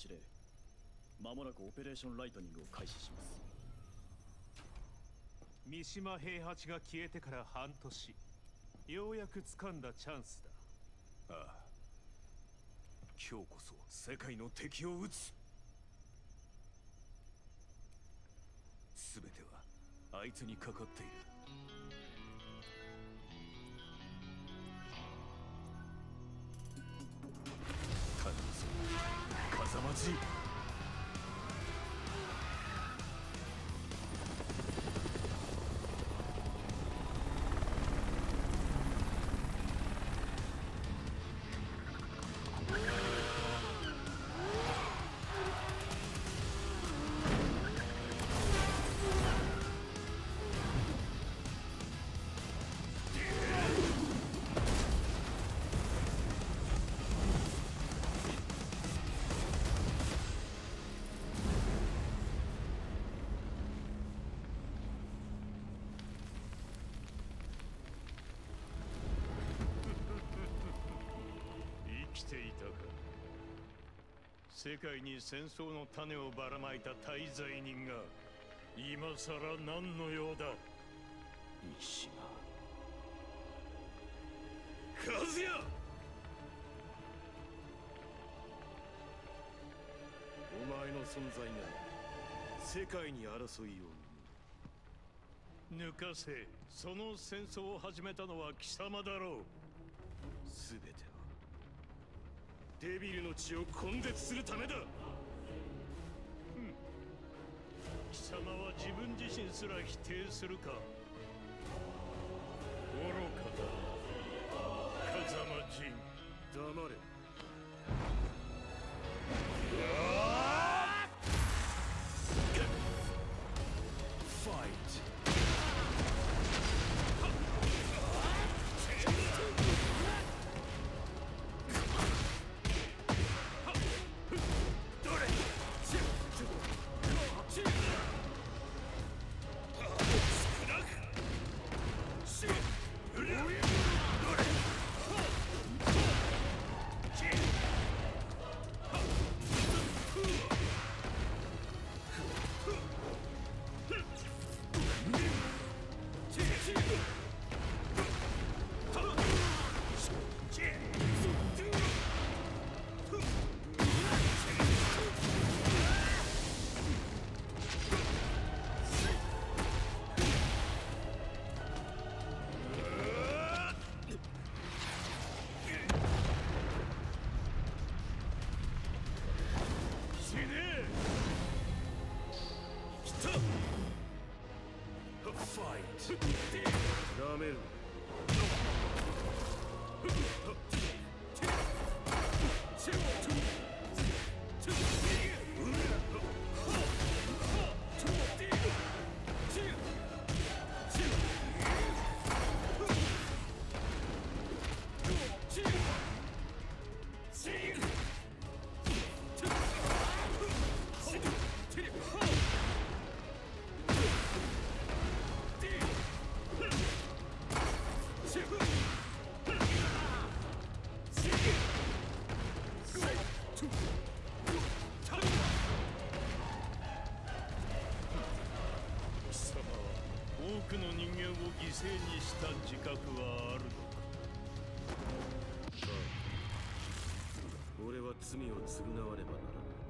ダース司令間もなくオペレーションライトニングを開始します。三島平八が消えてから半年。ようやく掴んだチャンスだ。ああ。今日こそ世界の敵を討つ。全てはあいつにかかっている世界に戦争の種をばらまいた大罪人が今さら何の用だ？三島和也！お前の存在が世界に争いを抜かせその戦争を始めたのは貴様だろう。全てはデビルの血を根絶するためだ。貴様は自分自身すら否定するか。愚かだ。風間陣黙れ。自覚はあるのか？さあ俺は罪を償わねばならない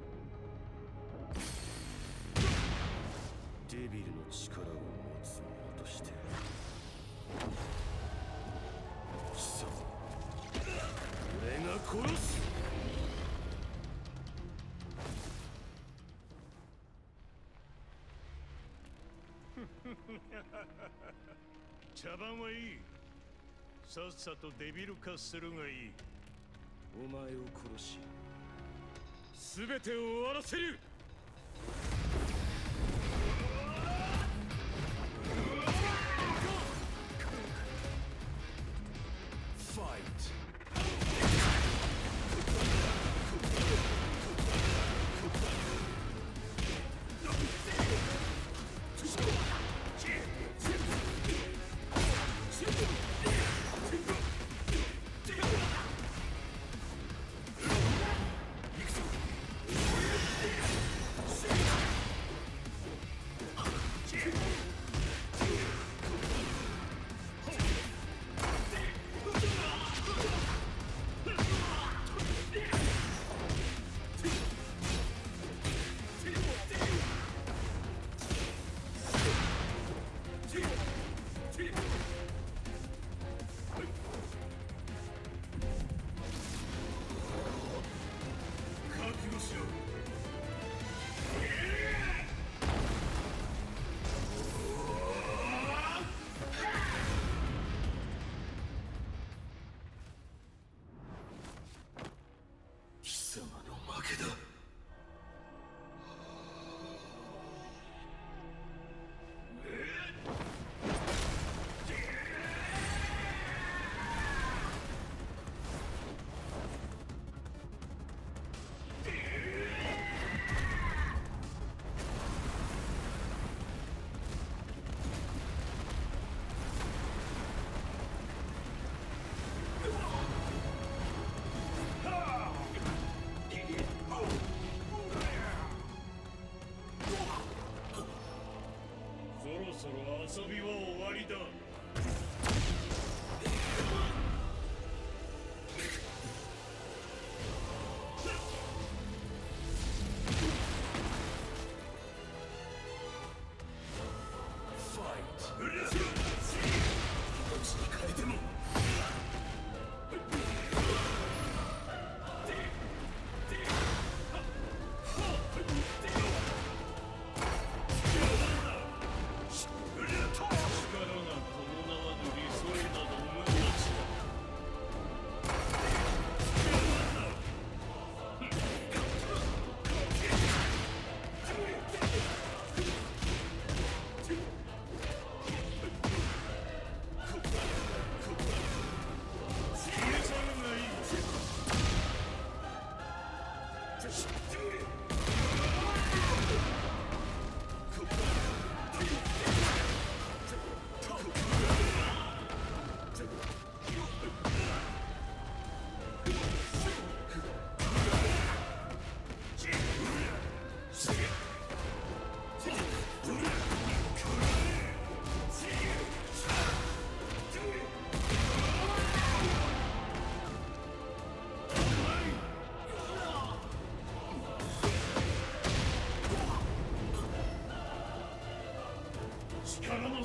デビルの力を持つ者として貴様俺が殺す。茶番はいい。さっさとデビル化するがいい。お前を殺し。全てを終わらせる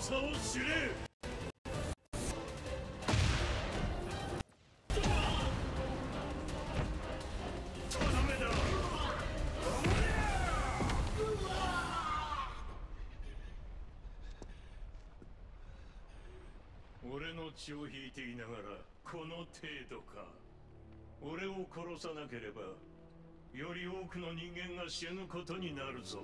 力の差を知れ俺の血を引いていながらこの程度か。俺を殺さなければより多くの人間が死ぬことになるぞ。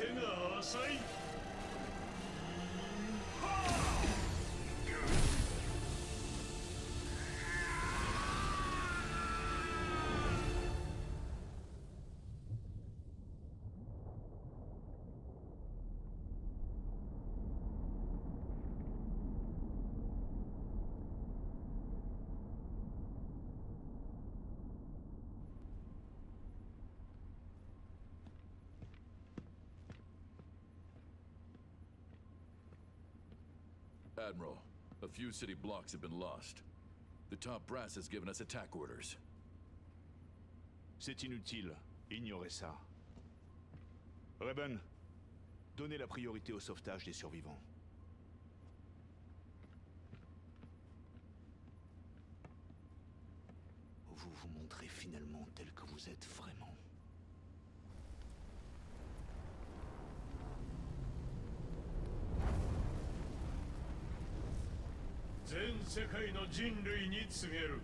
手が浅い「Admiral, a few city blocks have been lost. The top brass has given us attack orders. C'est inutile. Ignorez ça. Reben, donnez la priorité au sauvetage des survivants. 人類に告げる。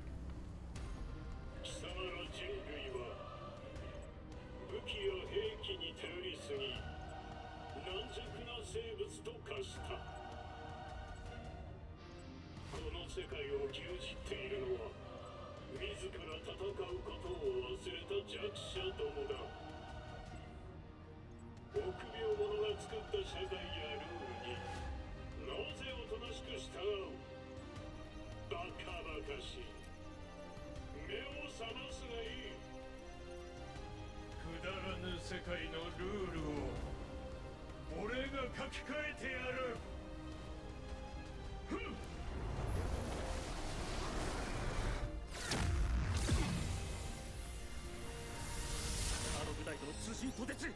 しい目を覚ますがいい。くだらぬ世界のルールを俺が書き換えてやる。ふん。あの部隊との通信途絶。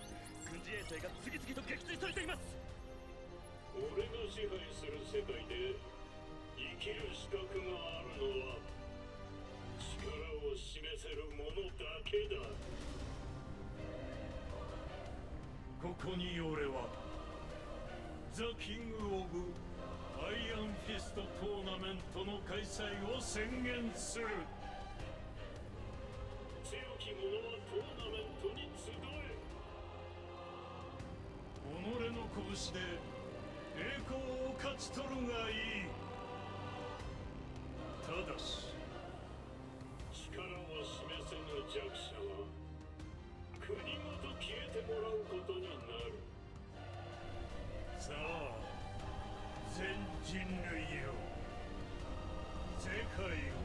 軍事衛星が次々と撃墜されています。俺が支配する世界で生きる資格があるのは力を示せる者だけだ。ここに俺はザ・キング・オブ・アイアンフィストトーナメントの開催を宣言する。強き者はトーナメントに集え己の拳で栄光を勝ち取るがいい。ただし力を示せぬ弱者は国ごと消えてもらうことになる。さあ全人類よ世界を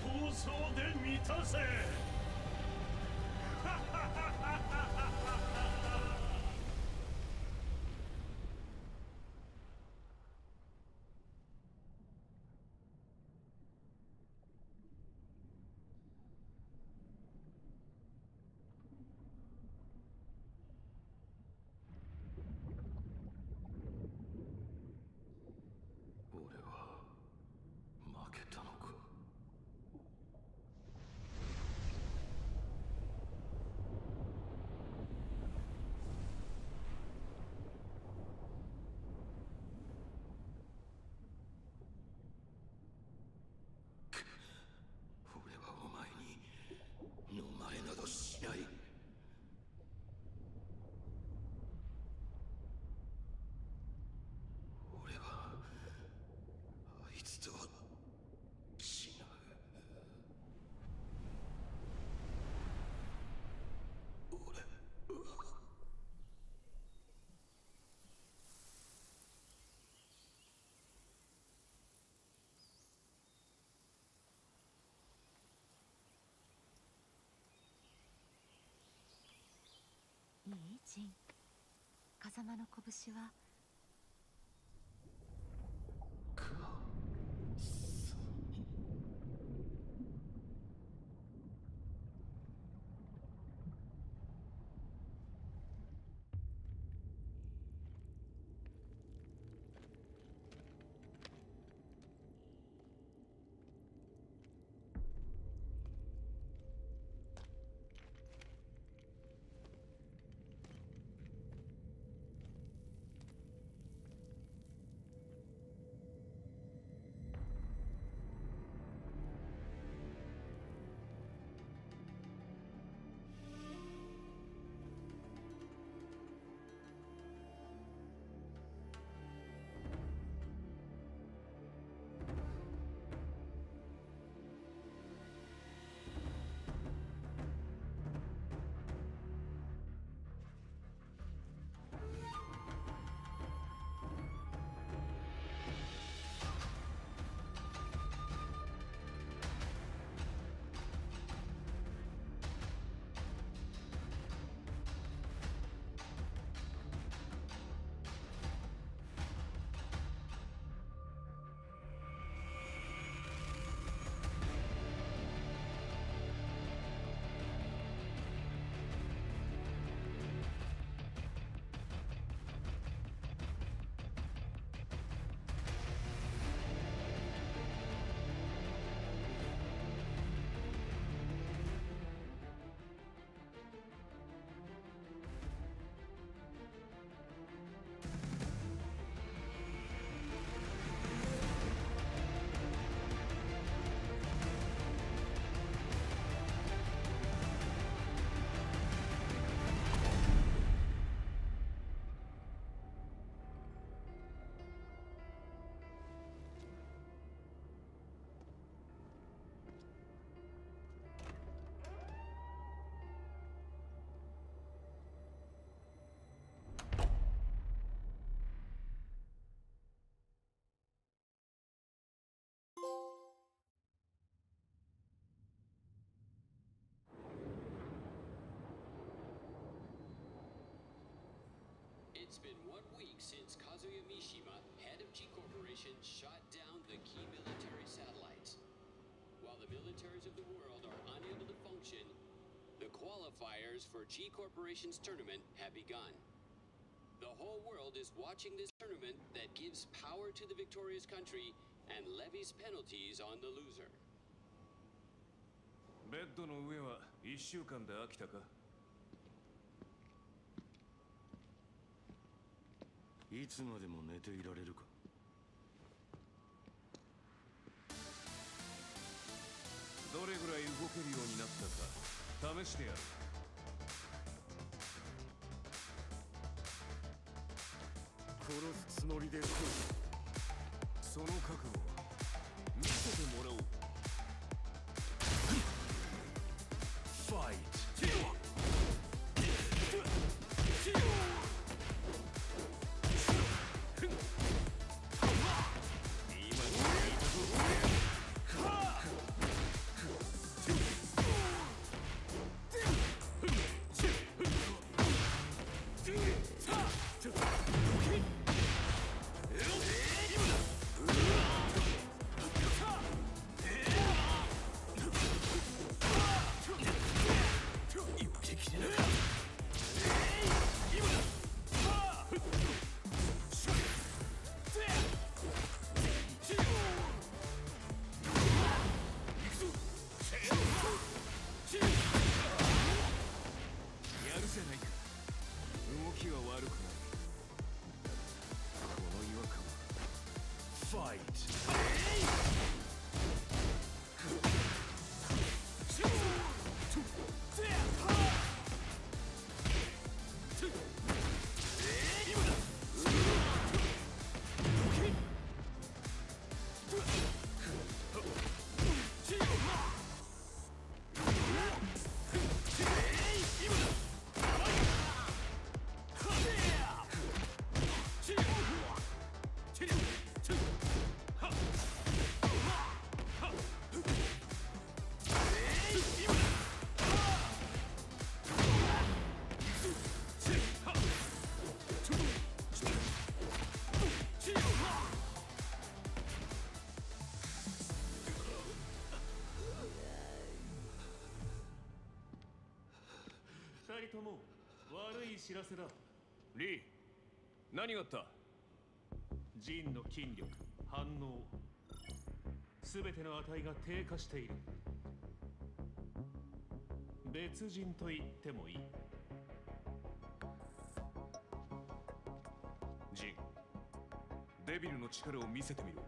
闘争で満たせ俺は負けたのか狭間の拳は「It's been one week since Kazuya Mishima, head of G Corporation, shot down the key military satellites. While the militaries of the world are unable to function, the qualifiers for G Corporation's tournament have begun. The whole world is watching this tournament that gives power to the victorious country and levies penalties on the loser. ベッドの上は1週間で飽きたか いつまでも寝ていられるか。どれぐらい動けるようになったか試してやる。殺すつもりでその覚悟見せてもらおう。悪い知らせだ。リー何があった？ジンの筋力反応。全ての値が低下している。別人と言ってもいい。ジンデビルの力を見せてみろ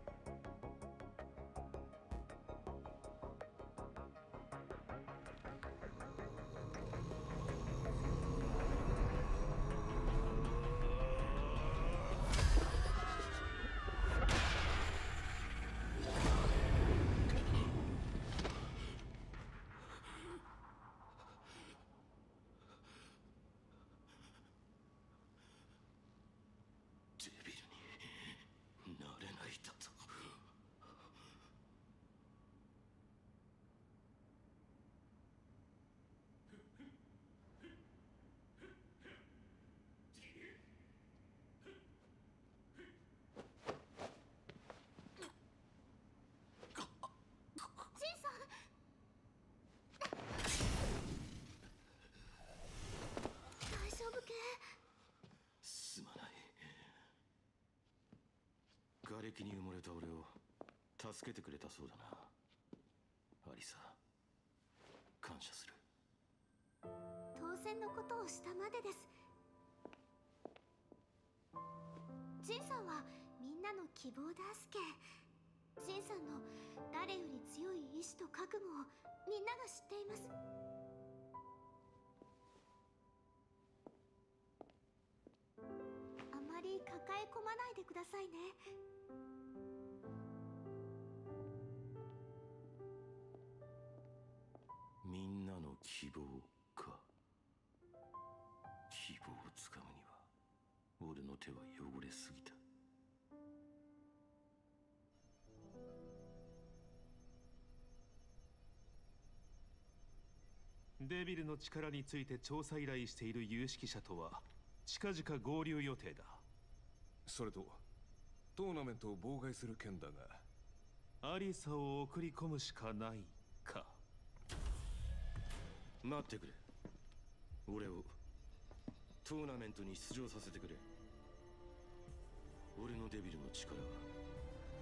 瓦礫に埋もれた俺を助けてくれたそうだな。アリサ感謝する。当然のことをしたまでです。ジンさんはみんなの希望だすけ。ジンさんの誰より強い意志と覚悟をみんなが知っています。あまり抱え込まないでくださいね。デビルの力について調査依頼している有識者とは近々合流予定だ。それとトーナメントを妨害する件だが。アリサを送り込むしかないか。待ってくれ。俺をトーナメントに出場させてくれ。俺のデビルの力は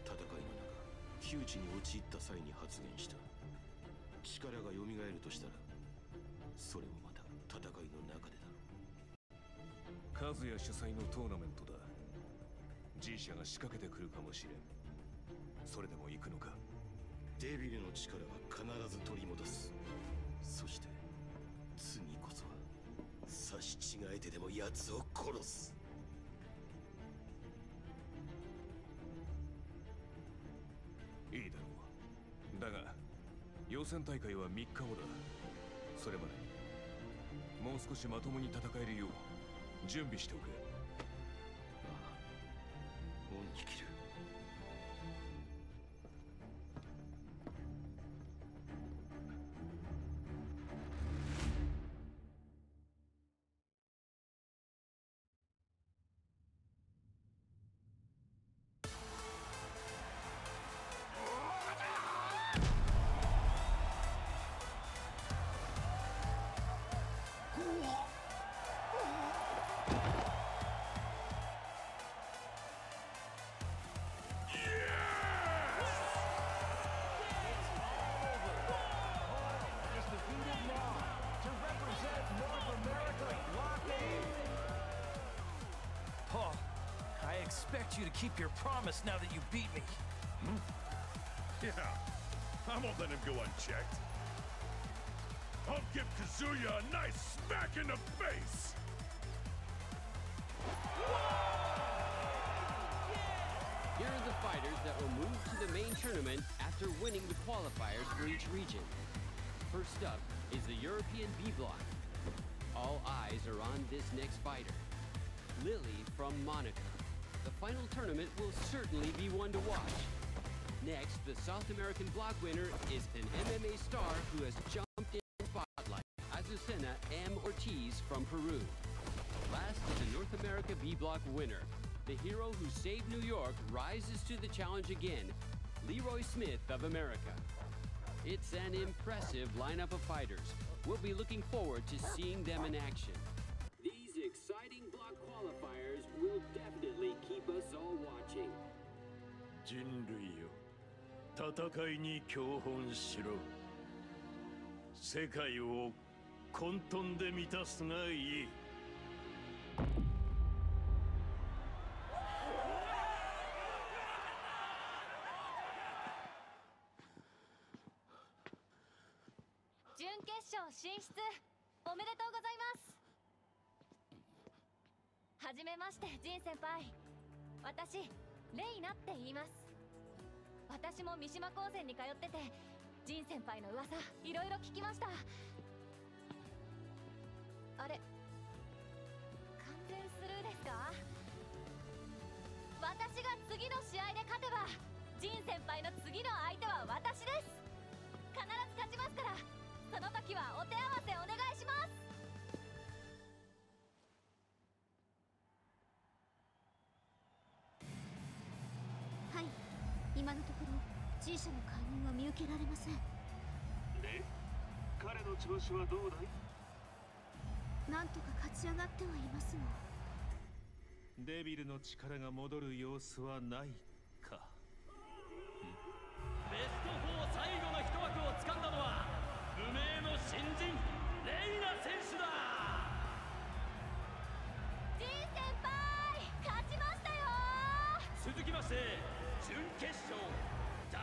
戦いの中窮地に陥った際に発現した。力が蘇るとしたらそれもまた戦いの中でだろカズヤ主催のトーナメントだ。G 社が仕掛けてくるかもしれん。それでも行くのか？デビルの力は必ず取り戻す。そして次こそは差し違えてでも奴を殺す。いいだろう。だが予選大会は3日後だそれまでもう少しまともに戦えるよう準備しておく。Expect you to keep your promise now that you beat me. Hmm? Yeah, I won't let him go unchecked. I'll give Kazuya a nice smack in the face! Here are the fighters that will move to the main tournament after winning the qualifiers for each region. First up is the European B block. All eyes are on this next fighter. Lily from Monaco. Final tournament will certainly be one to watch. Next, the South American block winner is an MMA star who has jumped in spotlight. Azucena M. Ortiz from Peru. Last is the North America B block winner. The hero who saved New York rises to the challenge again. Leroy Smith of America. It's an impressive lineup of fighters. We'll be looking forward to seeing them in action. 戦いに教本しろ。世界を混沌で満たすがいい。準決勝進出おめでとうございます。はじめましてジン先輩。私レイナって言います。私も三島高専に通っててジン先輩の噂いろいろ聞きました。あれ完全スルーですか？私が次の試合で勝てばジン先輩の次の相手は私です。必ず勝ちますからその時はお手合わせお願いします。受けられません。で彼の調子はどうだい？なんとか勝ち上がってはいますが。デビルの力が戻る様子はないか。ベスト4最後の一枠を掴んだのは無名の新人レイナ選手だ。ジン先輩勝ちましたよ。続きまして準決勝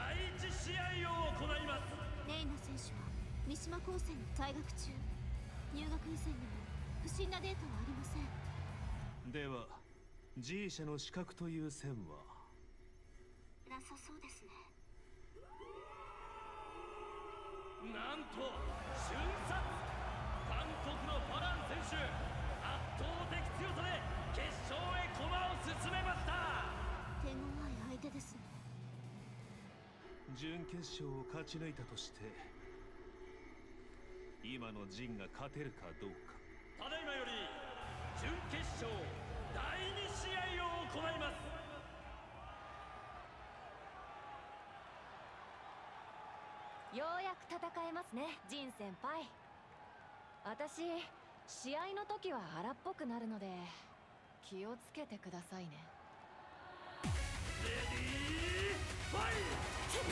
第一試合を行います。レイナ選手は三島高専に退学中。入学以前にも不審なデータはありません。では G 社の資格という線は？なさそうですね。なんと瞬殺。韓国のファラン選手圧倒的強さで決勝へ駒を進めました。手強い相手ですね準決勝を勝ち抜いたとして今のジンが勝てるかどうか。ただいまより準決勝第2試合を行います。ようやく戦えますねジン先輩。私試合の時は荒っぽくなるので気をつけてくださいね。レディーファイ本 Shit!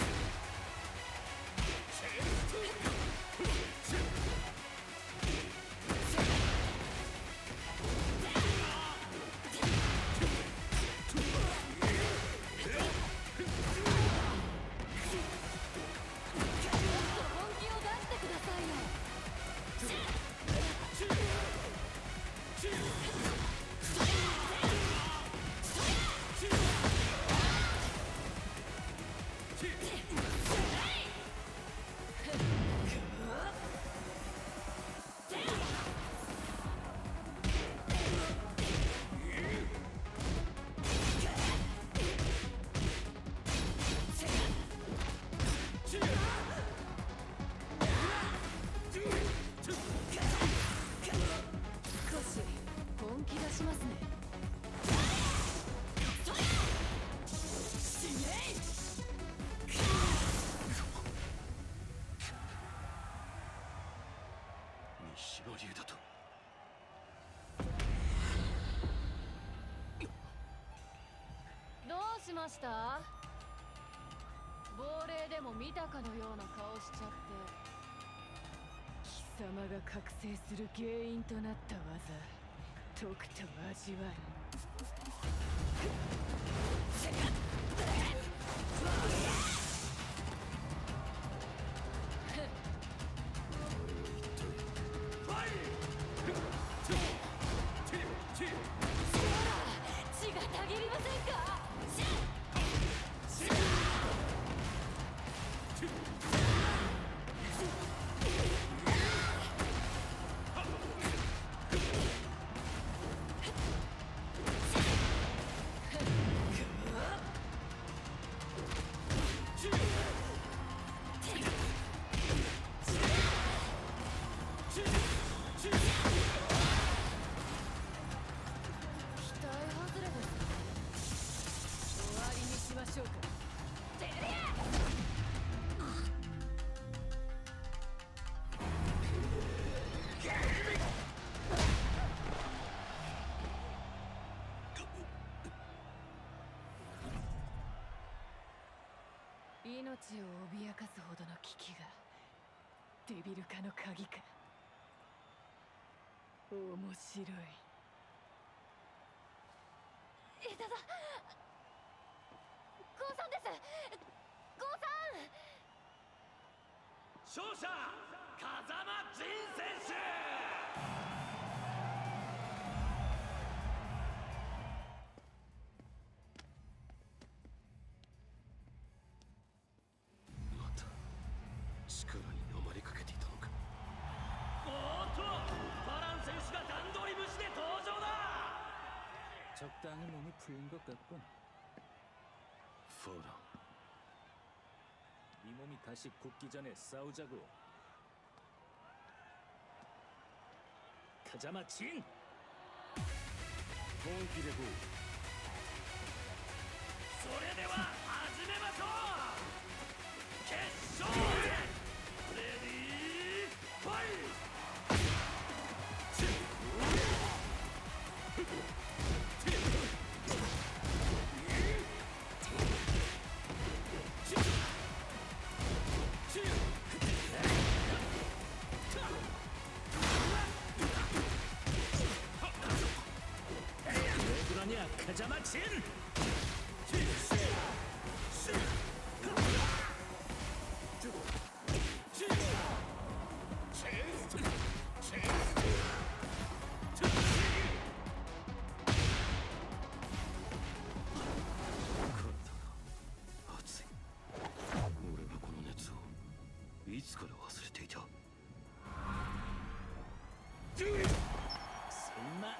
ました？亡霊でも見たかのような顔しちゃって。貴様が覚醒する原因となった技とくと味わう地を脅かすほどの危機がデビル化の鍵か。面白い。枝だ。ゴーさんです。ゴーさん！勝者 땅을몸이 풀린 것 같 군. 포 로. 이 몸이 다시 굳기 전에 싸우자 고. 가자마 진! 본기대 구. 소래대와아즈메마 토! 개 쇼! 레디 파 이! 설마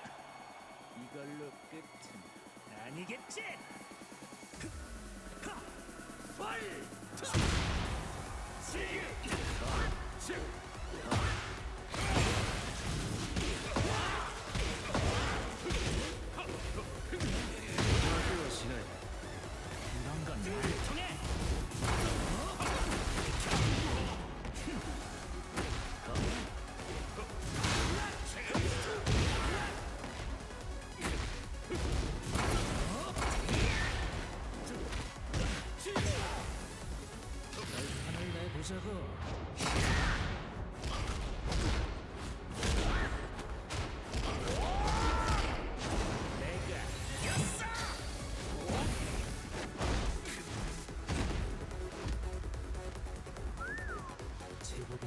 이걸로 끝은 아니겠지?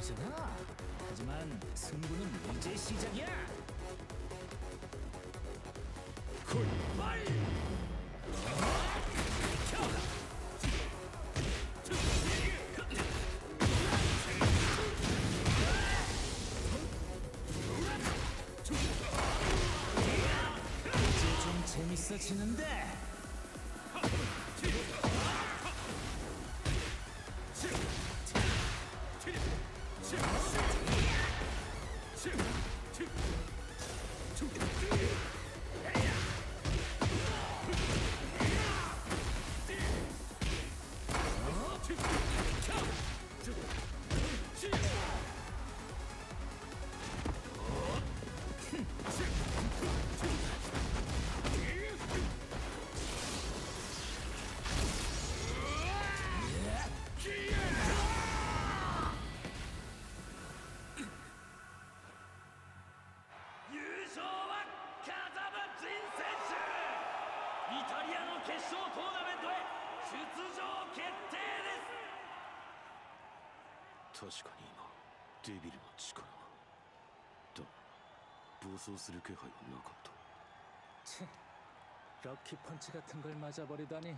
제법이잖아. 하지만 승부는 이제 시작이야. 이제 좀 재밌어지는데. 確かに今デビルの力がだ暴走する気配はなかった 치, 럭키 펀치 같은 걸 맞아버리다니.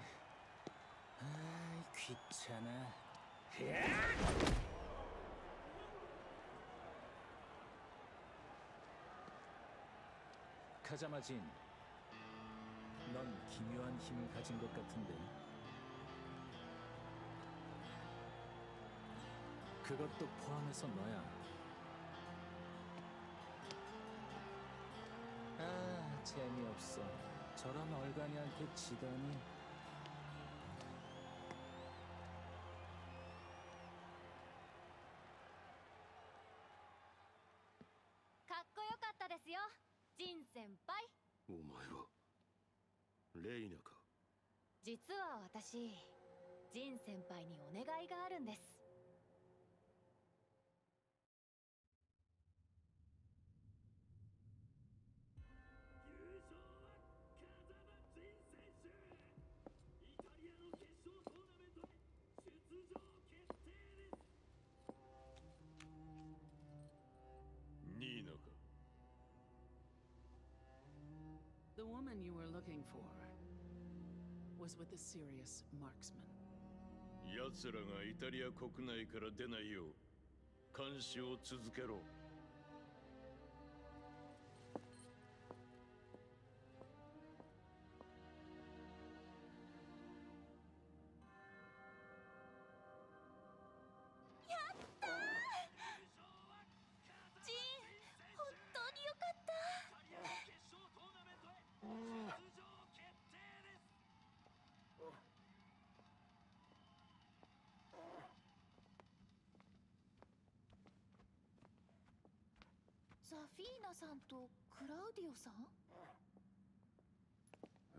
아이 귀찮아. 카자마진, 넌 기묘한 힘을 가진 것 같은데. 그것도 포함해서 너야. 아, 재미없어. 저런 얼간이한테 지다니. かっこよかったですよジン先輩お前はレイナか実は私 ジン先輩にお願いがあるんです The woman you were looking for was with a serious marksman. 奴らがイタリア国内から出ないよう監視を続けろ ザフィーナさんとクラウディオさん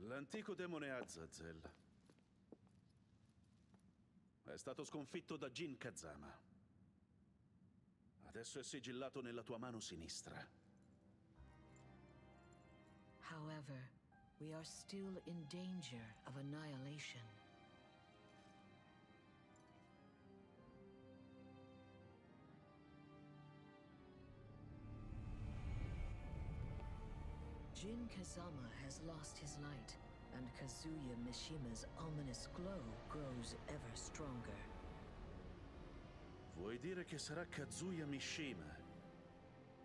L'antico demone Azazel è stato sconfitto da Jin Kazama. Adesso è sigillato nella tua mano sinistra. However, we are still in danger of annihilation. Jin Kazama has lost his light, and Kazuya Mishima's ominous glow grows ever stronger. Vuoi dire che sarà Kazuya Mishima,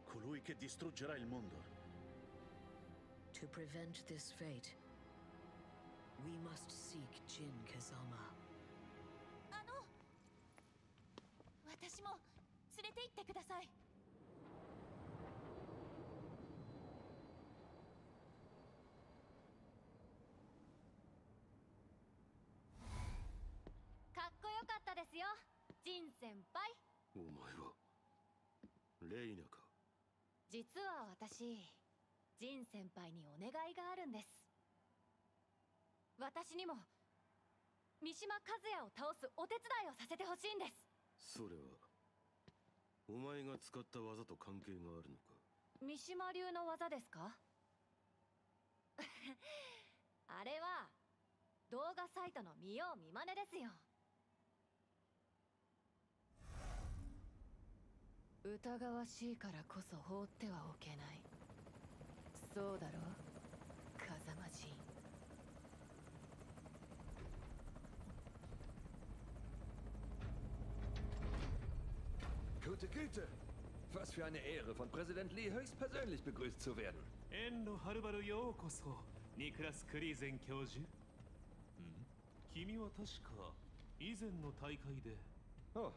colui che distruggerà il mondo? To prevent this fate, we must seek Jin Kazama. あの私も連れて行ってください 先輩。お前はレイナか？実は私ジン先輩にお願いがあるんです。私にも三島和也を倒すお手伝いをさせてほしいんです。それはお前が使った技と関係があるのか？三島流の技ですか？あれは動画サイトの見よう見まねですよ疑わしいからこそ放ってはおけないそうだろ風間陣 Gute Güte! Was für eine Ehre, von Präsident Lee höchstpersönlich begrüßt zu werden. 遠路はるばるようこそニクラス・クリーゼン教授ん君は確か以前の大会で Oh,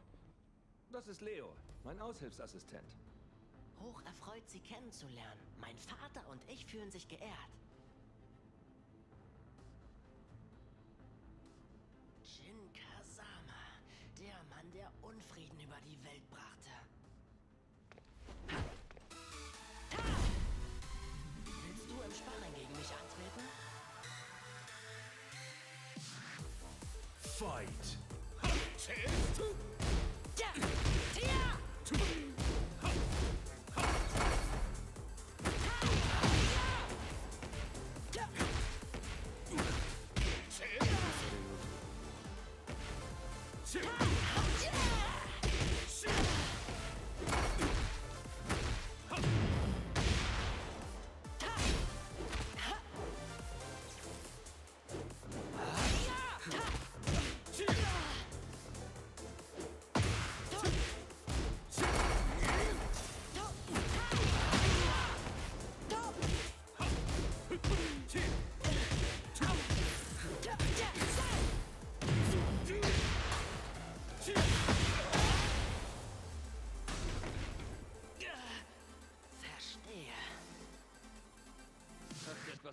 das ist Leo, mein Aushilfsassistent. Hoch erfreut, Sie kennenzulernen. Mein Vater und ich fühlen sich geehrt. Jin Kazama, der Mann, der Unfrieden über die Welt brachte. Willst du im Sparring gegen mich antreten? Fight!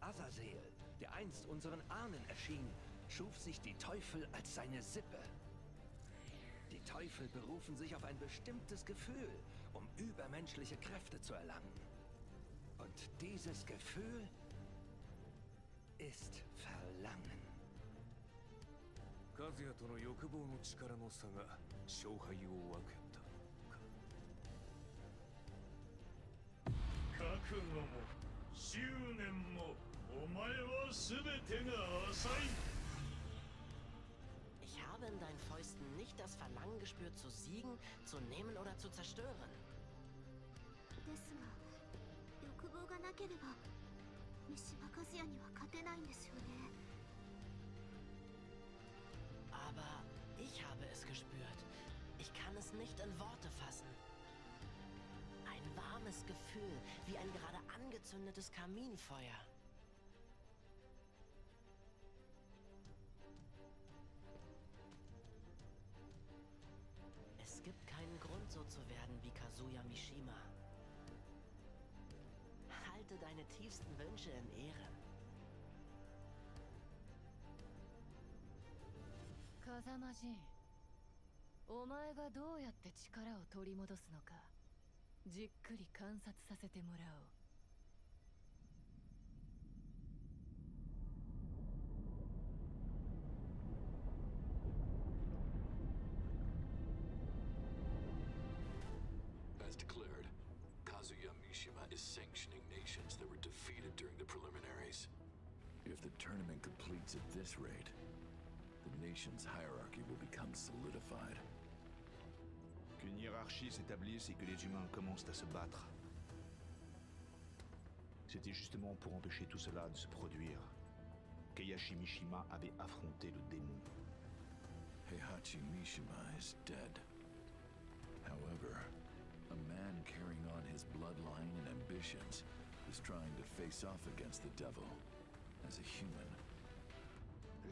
Azazel, der einst unseren Ahnen erschien, schuf sich die Teufel als seine Sippe. Die Teufel berufen sich auf ein bestimmtes Gefühl, um übermenschliche Kräfte zu erlangen. Und dieses Gefühl ist Verlangen. 和也との欲望の力の差が勝敗を分けた覚悟も執念もお前は全てが浅い ich habe in deinen Fäusten nicht das Verlangen gespürt, zu siegen, zu nehmen oder zu zerstören. Aber ich habe es gespürt. Ich kann es nicht in Worte fassen. Ein warmes Gefühl, wie ein gerade angezündetes Kaminfeuer. zu werden wie Kazuya Mishima. Halte deine tiefsten Wünsche in Ehren. 風間仁お前がどうやって力を取り戻すのかじっくり観察させてもらおう Et que les humains commencent à se battre. C'était justement pour empêcher tout cela de se produire qu'Eyashi Mishima avait affronté le démon. Heihachi Mishima is dead. However, a man carrying on his bloodline and ambitions is trying to face off against the devil as a human.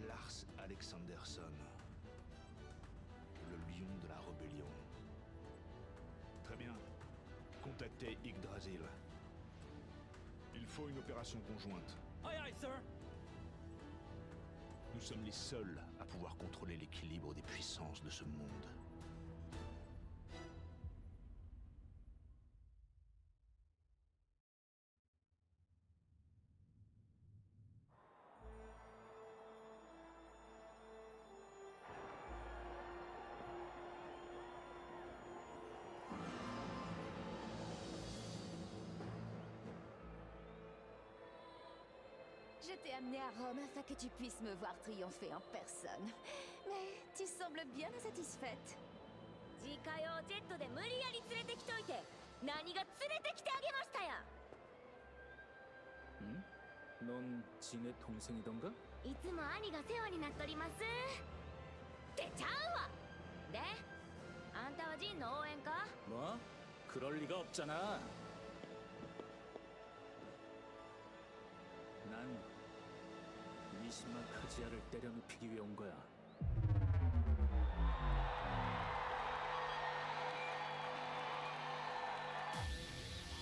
Lars Alexanderson, Contactez Yggdrasil. Il faut une opération conjointe. Aye aye, sir. Nous sommes les seuls à pouvoir contrôler l'équilibre des puissances de ce monde. Je t'ai amené à Rome afin que tu puisses me voir triompher en personne. Mais tu sembles bien insatisfaite. 自家用ジェットで無理やり連れてきといて何が連れてきてあげましたや 응? 넌 진의 동생이던가? いつも兄が世話になっとりますってちゃうわであんたはジンの応援か 뭐? 그럴 리가 없잖아. 난 미시마 카지아를 때려눕히기 위해 온 거야.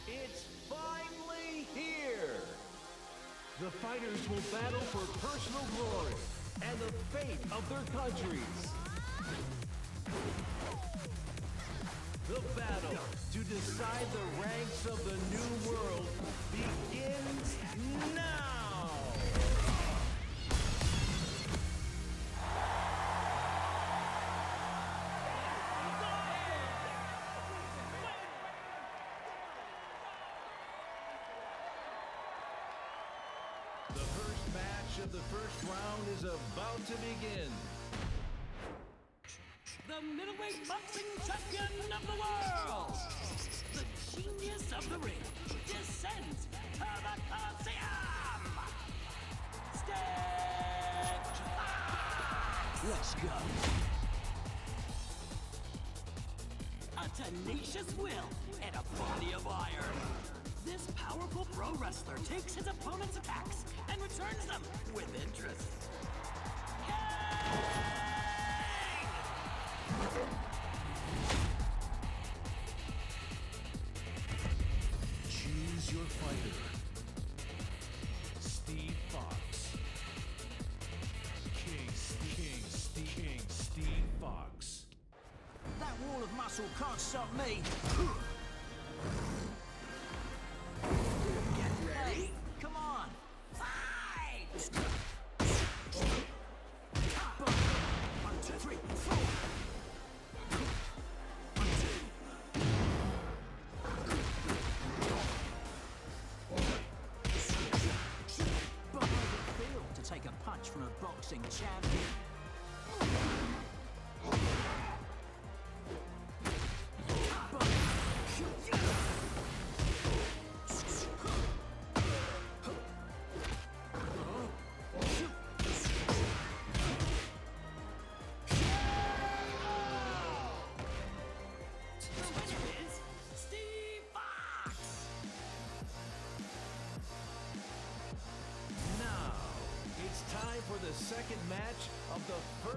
It's finally here! The fighters will battle for personal glory and the fate of their countries. The battle to decide the ranks of the new world begins now! Match of the first round is about to begin. The middleweight boxing champion of the world! The genius of the ring descends to the Coliseum! Stage Let's go! A tenacious will and a body of iron. This powerful pro wrestler takes his opponent's attacks returns them with interest. Boxing champion.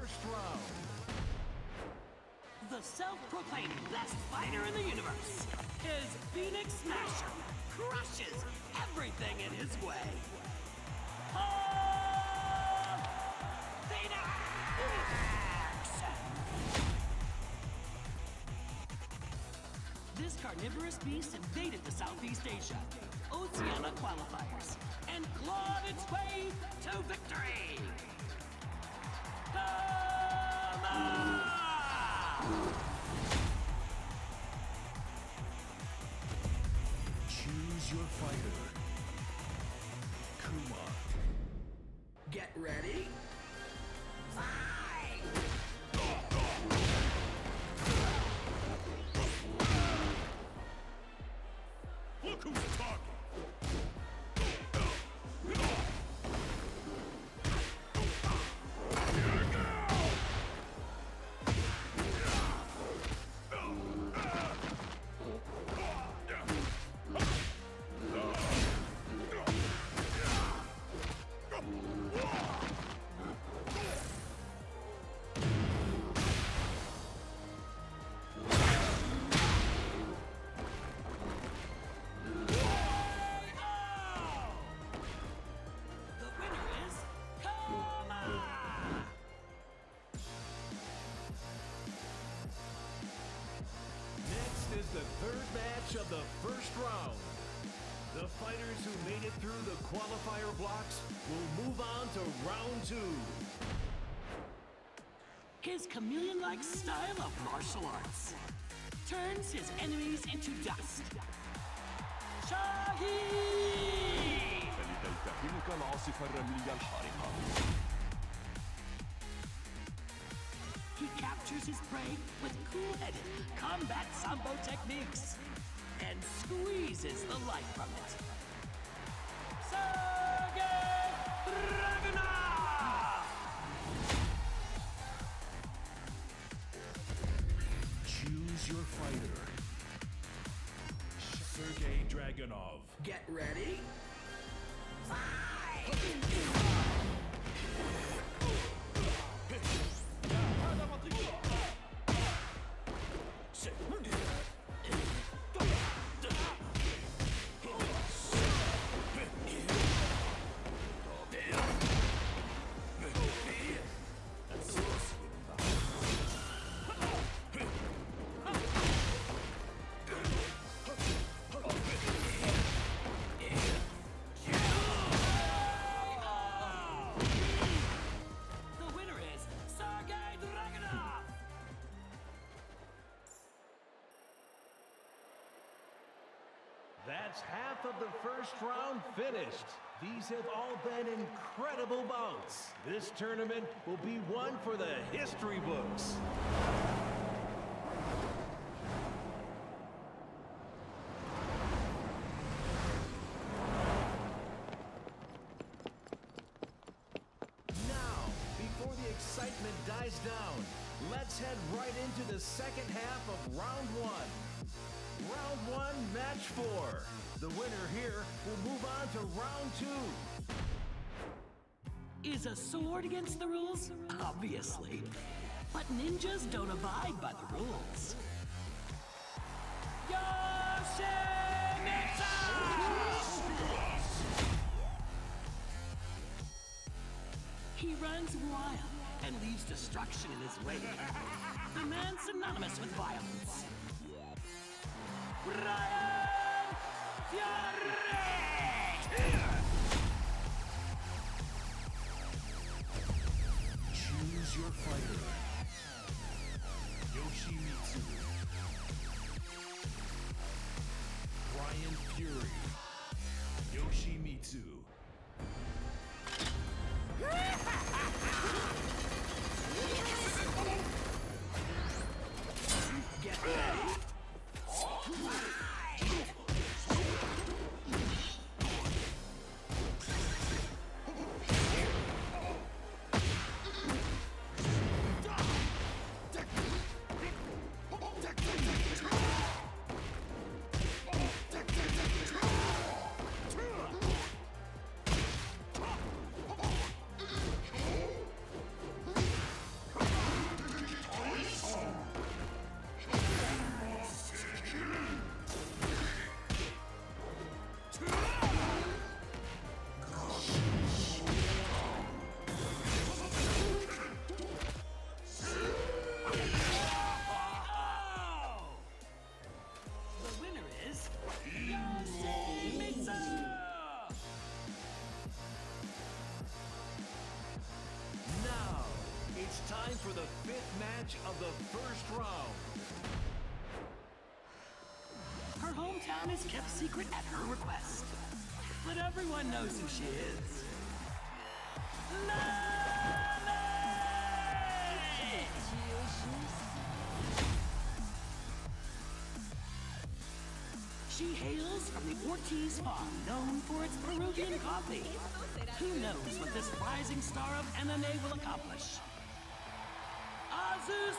First round. The self-proclaimed best fighter in the universe is Phoenix Smasher. Crushes everything in his way. Phoenix! This carnivorous beast invaded the Southeast Asia, Oceania qualifiers, and clawed its way to victory! Panama! match of the first round. The fighters who made it through the qualifier blocks will move on to round two. His chameleon-like style of martial arts turns his enemies into dust. Shahid! فلتلتهمك العاصفة الرملية الحارقة He captures his prey with cool-headed combat sambo techniques and squeezes the life from it. Half of the first round finished. These have all been incredible bouts. This tournament will be one for the history books. Now, before the excitement dies down, let's head right into the second half of round one. Round one, match four. The winner here will move on to round two. Is a sword against the rules? Obviously. But ninjas don't abide by the rules. Yoshimitsu! He runs wild and leaves destruction in his wake. The man synonymous with violence. Choose your fighter. Match of the first round. Her hometown is kept secret at her request. But everyone knows who she is. She hails from the Ortiz farm, known for its Peruvian coffee. Who knows what this rising star of MMA will accomplish?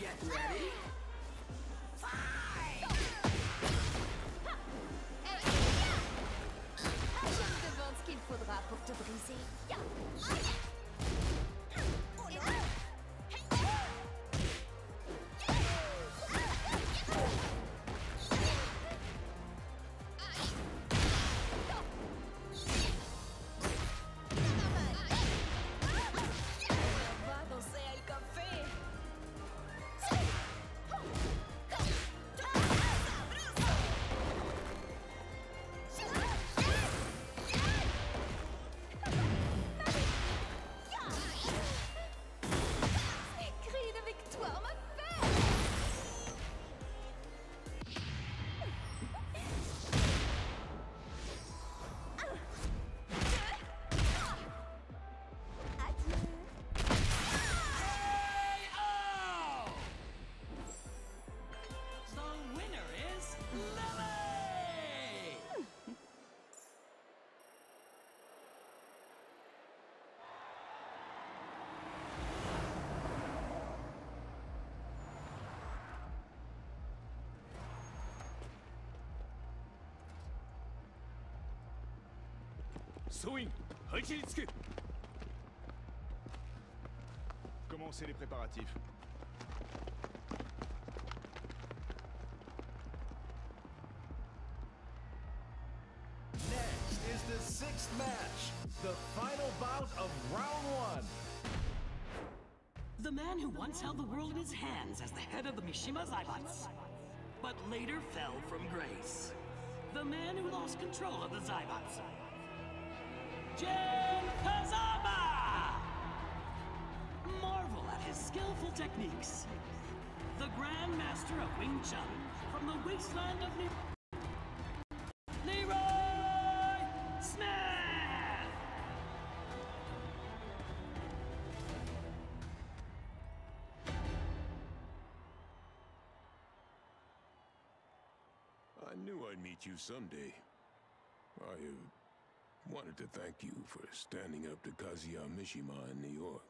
Get ready. Swing 配置につけ Commencez les préparatifs. Next is the sixth match, the final bout of round one. The man who once held the world in his hands as the head of the Mishima Zaibatsu, but later fell from grace. The man who lost control of the Zaibatsu. Jin Kazama! Marvel at his skillful techniques. The Grand Master of Wing Chun from the wasteland of New... Leroy Smith! I knew I'd meet you someday. I uh, wanted to thank you for standing up to Kazuya Mishima in New York.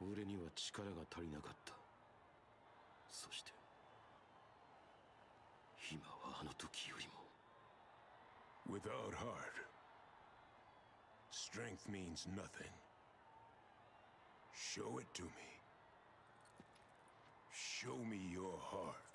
俺には力が足りなかったそして今はあの時よりも Without heart, strength means nothing. Show it to me. Show me your heart.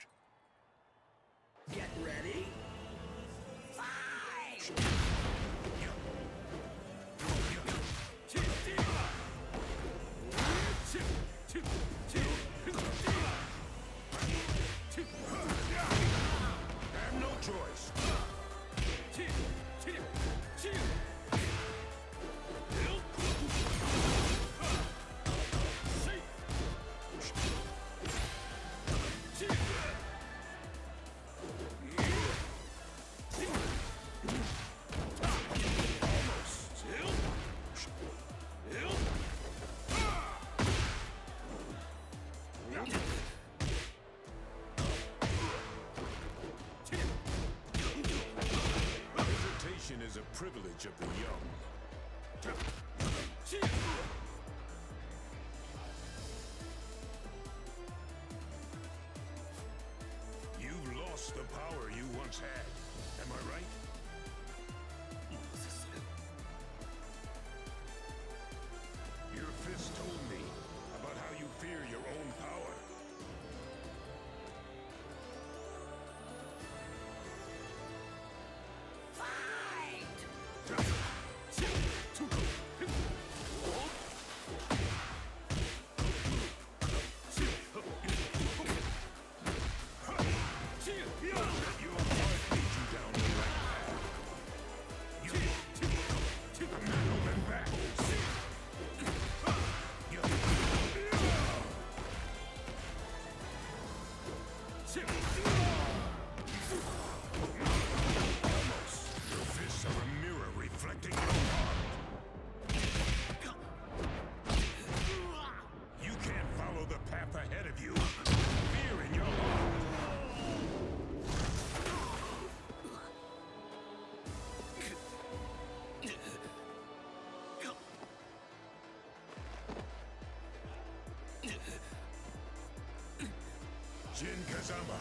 Jin Kazama,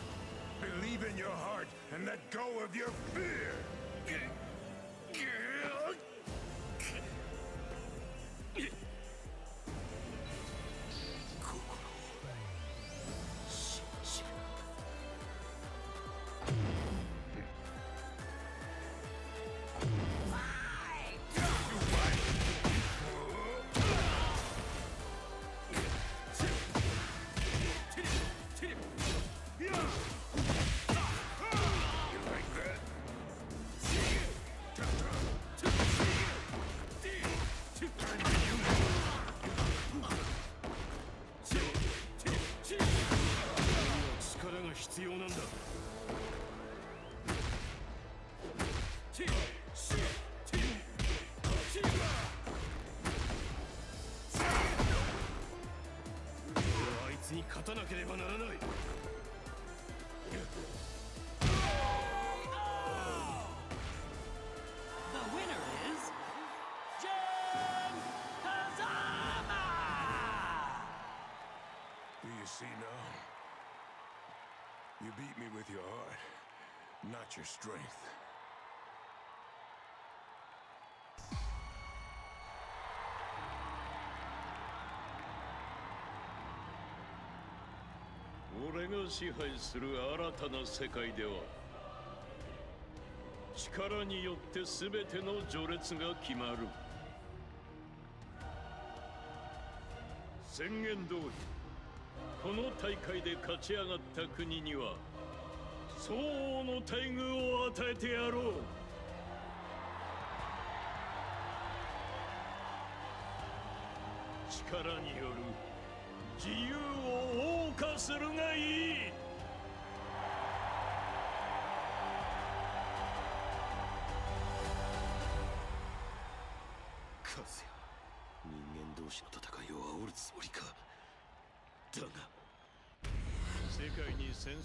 believe in your heart and let go of your fear. Your heart, not your strength. 俺が支配する新たな世界では力によって全ての序列が決まる宣言通りこの大会で勝ち上がった国には相応の待遇を与えてやろう。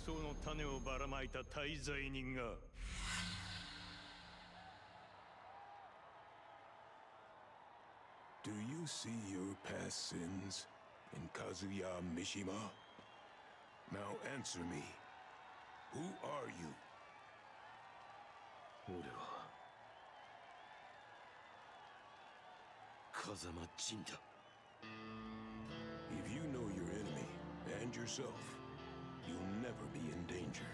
争の種をばらまいた大罪人が Do you see your past sins in Kazuya Mishima? Now answer me. Who are you? 俺は風間仁だ If you know your enemy and yourself, you'll never be in danger.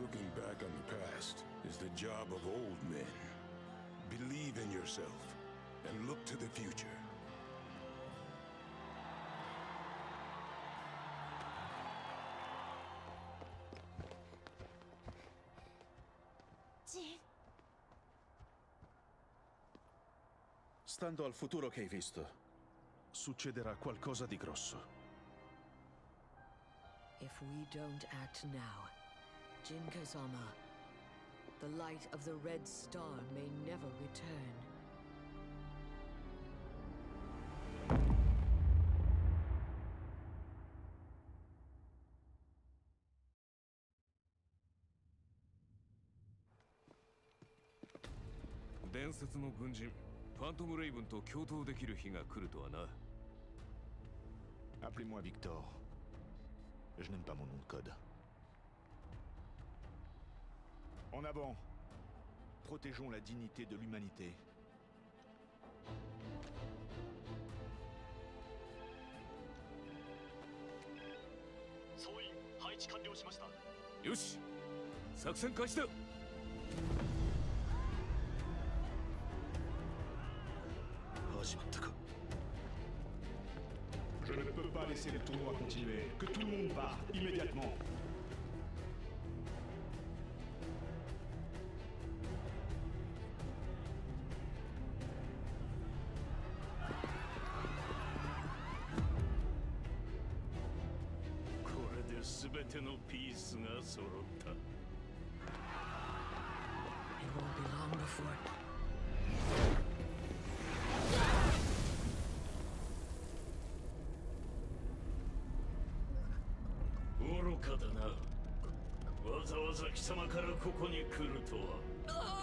Looking back on the past is the job of old men. Believe in yourself and look to the future. Stando al futuro che hai visto, succederà qualcosa di grosso. If we don't act now, Jin Kazama, the light of the Red Star may never return. 伝説の軍人ファントム・レイブンと共闘できる日が来るとはな Appelez-moi Victor. Je n'aime pas mon nom de code. En avant Protégeons la dignité de l'humanité. Laisser le tournoi continuer. Que tout le monde parte immédiatement. かだな。わざわざ貴様からここに来るとは。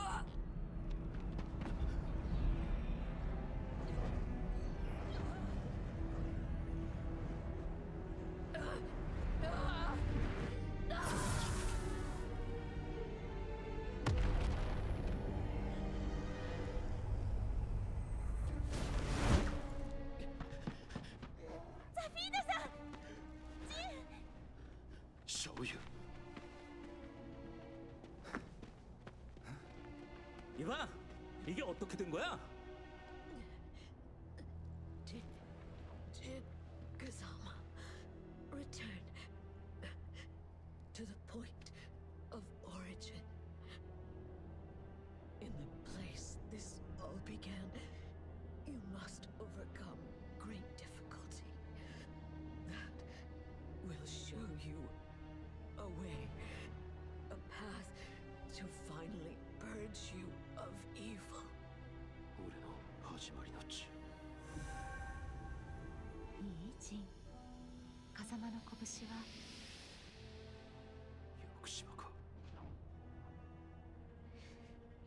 私は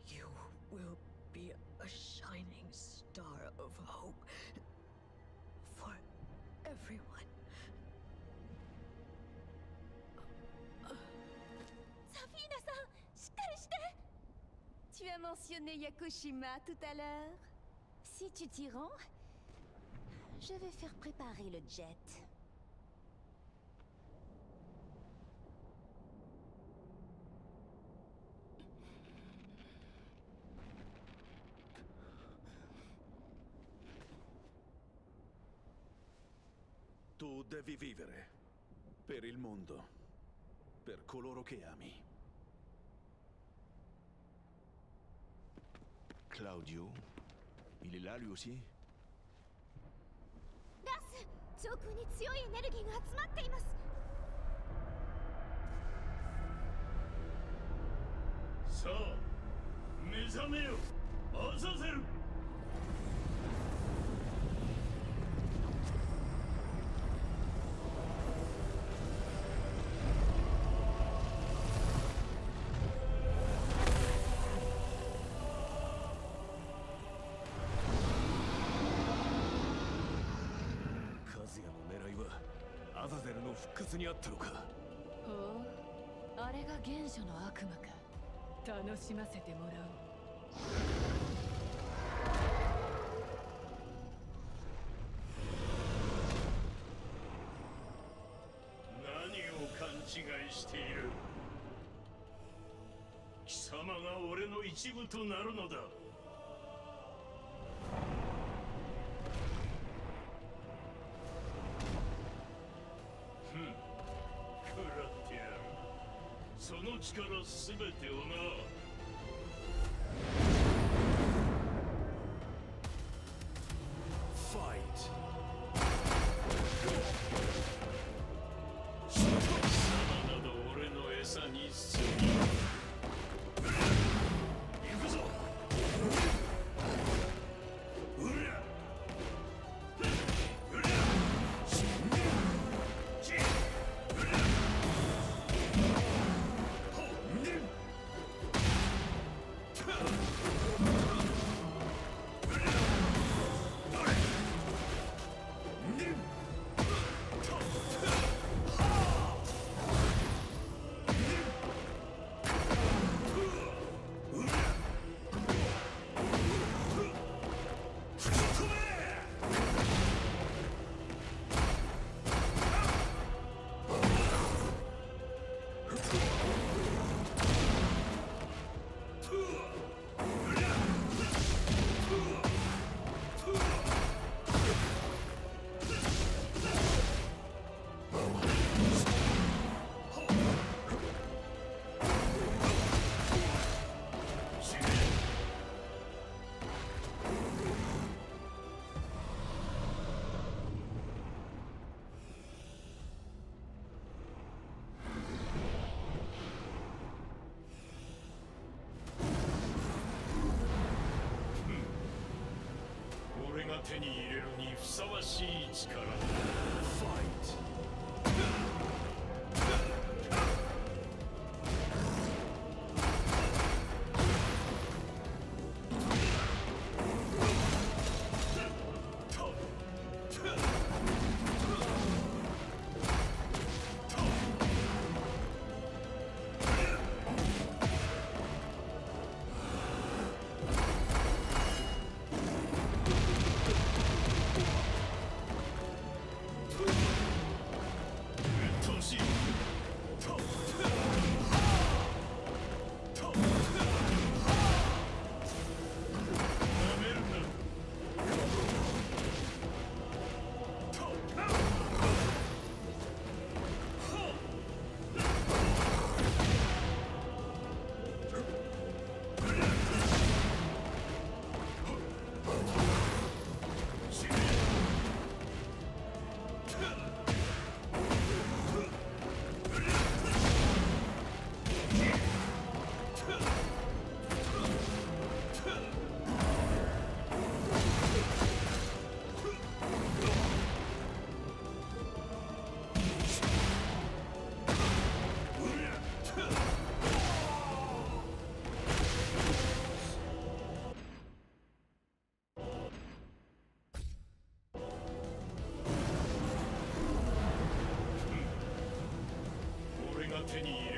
You will be a shining star of hope for everyone. Tu as mentionné Yakushima tout à l'heure. Si tu t'y rends, je vais faire préparer le jet. mondo. Per coloro che ami. Claudio Il est là lui aussi ラス上空に強いエネルギーが集まっていますさあ目覚めよアザゼル ルの復活にあったのか？ほう？あれが原初の悪魔か。楽しませてもらおう。何を勘違いしている？貴様が俺の一部となるのだ全てをな。手に入れるにふさわしい力 Total. 俺が手に入れる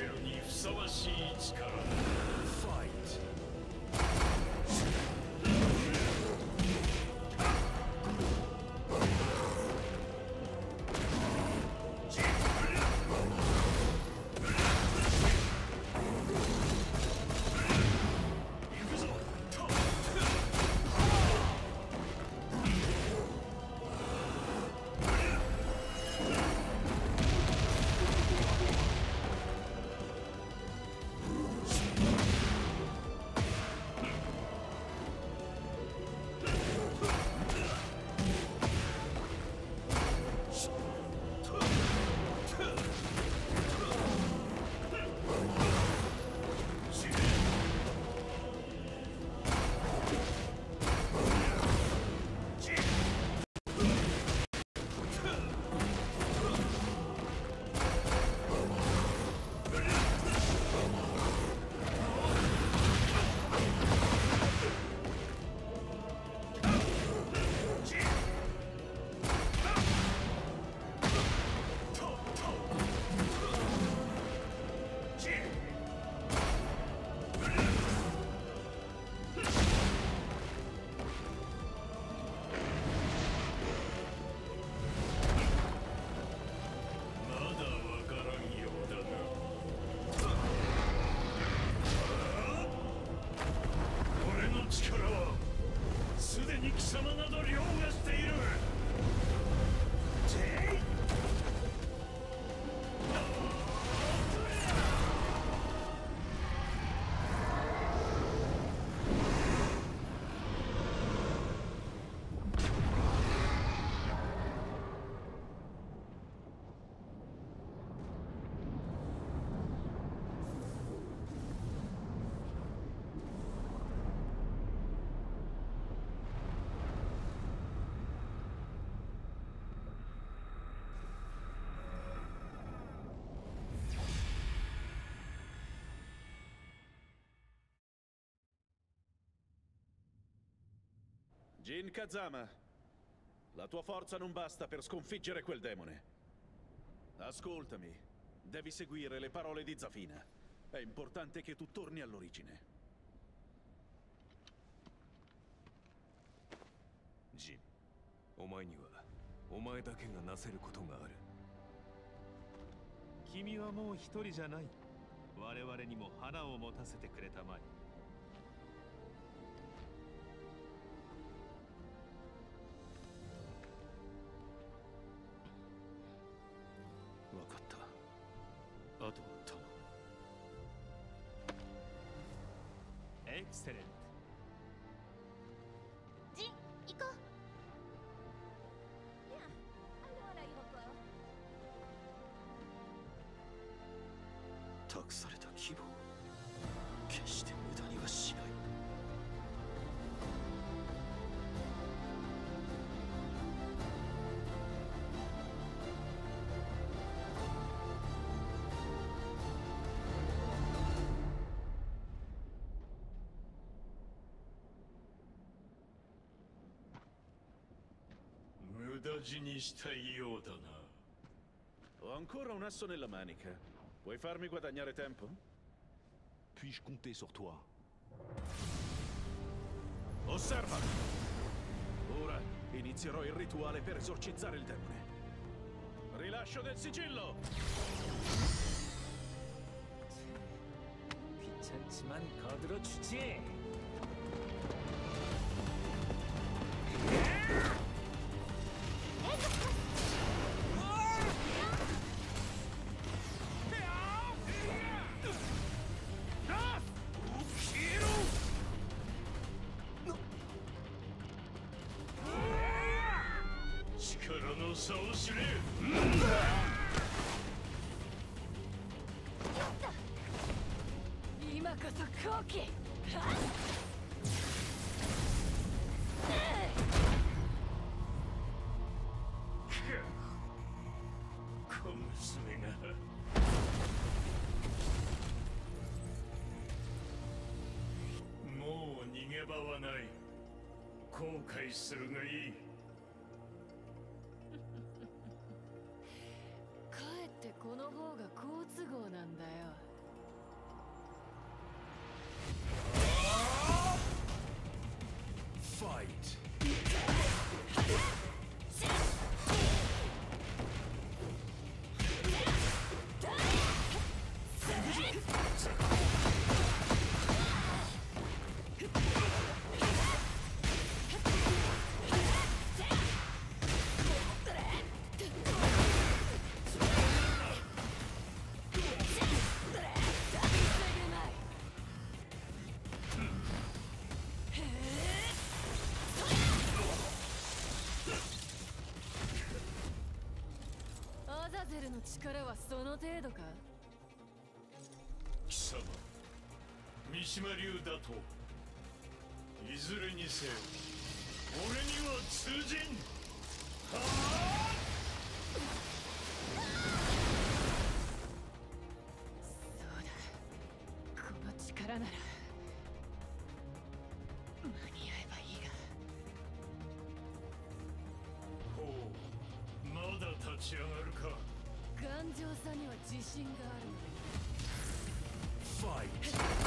Jin Kazama, la tua forza non basta per sconfiggere quel demone. Ascoltami, devi seguire le parole di Zafina. È importante che tu torni all'origine. ジンお前にはお前だけがなせることがある君はもう一人じゃない我々にも花を持たせてくれたまえ Ho ancora un asso nella manica. Vuoi farmi guadagnare tempo? Puis-je compter sur toi Osserva! Ora inizierò il rituale per esorcizzare il demone. Rilascio del sigillo! Pittsman Cadro Cici! そう、今こそもう逃げ場はない。後悔するがいい。が好都合なんだよ。アザゼルの力はその程度か？貴様三島流だといずれにせよ俺には通じん。頑丈さには自信があるので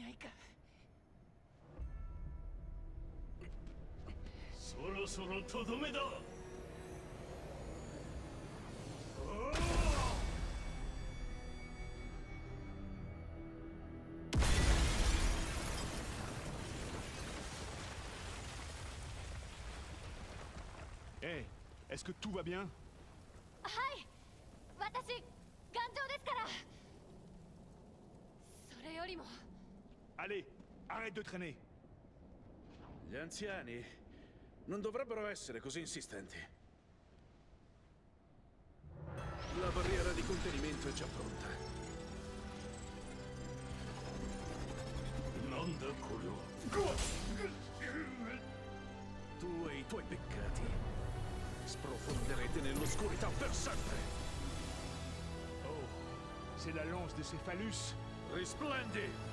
ないかそろそろとどめだえ est-ce que tout va bien arrête de traîner. Gli anziani non dovrebbero essere così insistenti. La barriera di contenimento è già pronta. Non da culo. Tu e i tuoi peccati sprofonderete nell'oscurità per sempre. Oh, c'est la lance de Cephalus. Risplendi!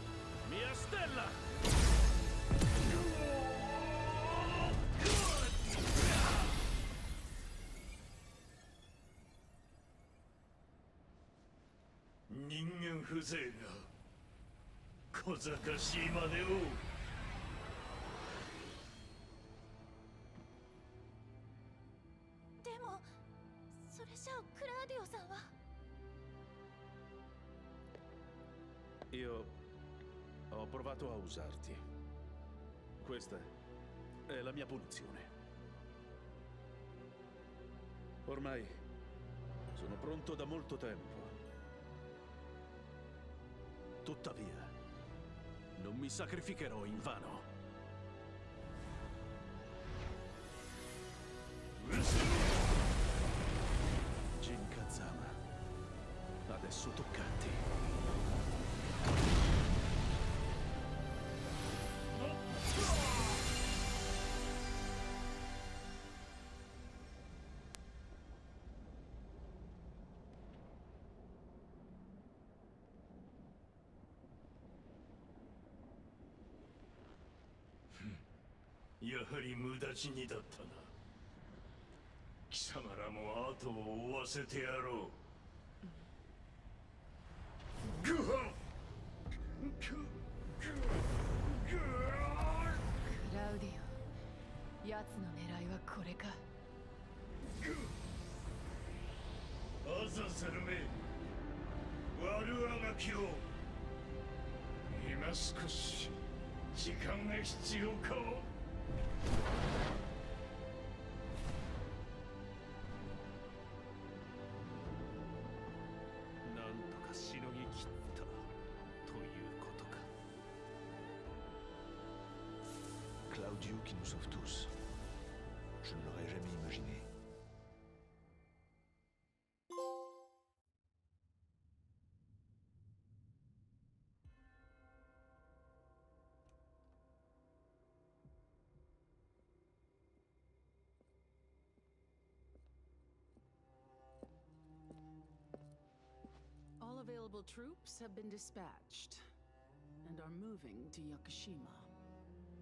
人間風情が小賢しいまでをでもそれじゃあクラーディオさんは Io ho provato a usarti. Questa è la mia punizione. Ormai sono pronto da molto tempo. Tuttavia, non mi sacrificherò in vano. やはり無駄死にだったな。貴様らも後を追わせてやろう。グハクラウディオ奴の狙いはこれか。アザゼルめ。悪あがきを。今少し時間が必要か available troops have been dispatched and are moving to Yakushima.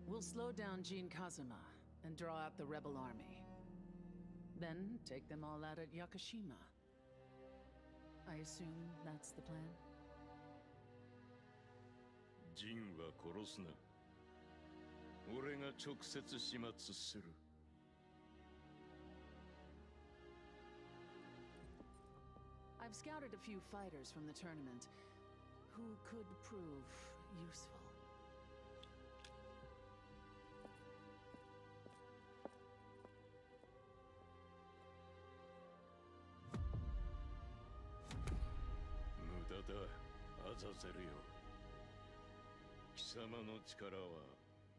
We'll slow down Jin Kazuma and draw out the rebel army. Then take them all out at Yakushima. I assume that's the plan? ジンは殺すな俺が直接始末する I've scouted a few fighters from the tournament who could prove useful. Muda da, Azazel よ貴様の力は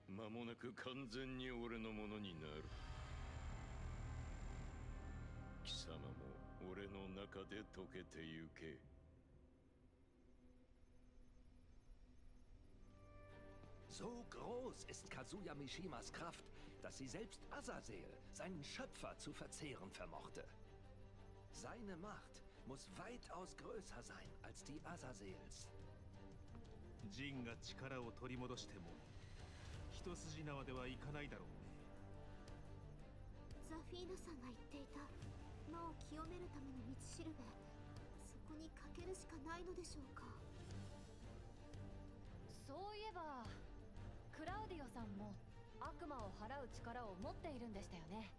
間もなく完全に俺のものになる貴様も俺の中で溶けてゆけ So groß ist Kazuya Mishimas Kraft, dass sie selbst Azazel, seinen Schöpfer, zu verzehren vermochte. Seine Macht muss weitaus größer sein als die Azazels. ジンが力を取り戻しても一筋縄ではいかないだろうねザフィーナさんが言っていた魔を清めるための道しるべそこにかけるしかないのでしょうかそういえばクラウディオさんも悪魔を払う力を持っているんでしたよね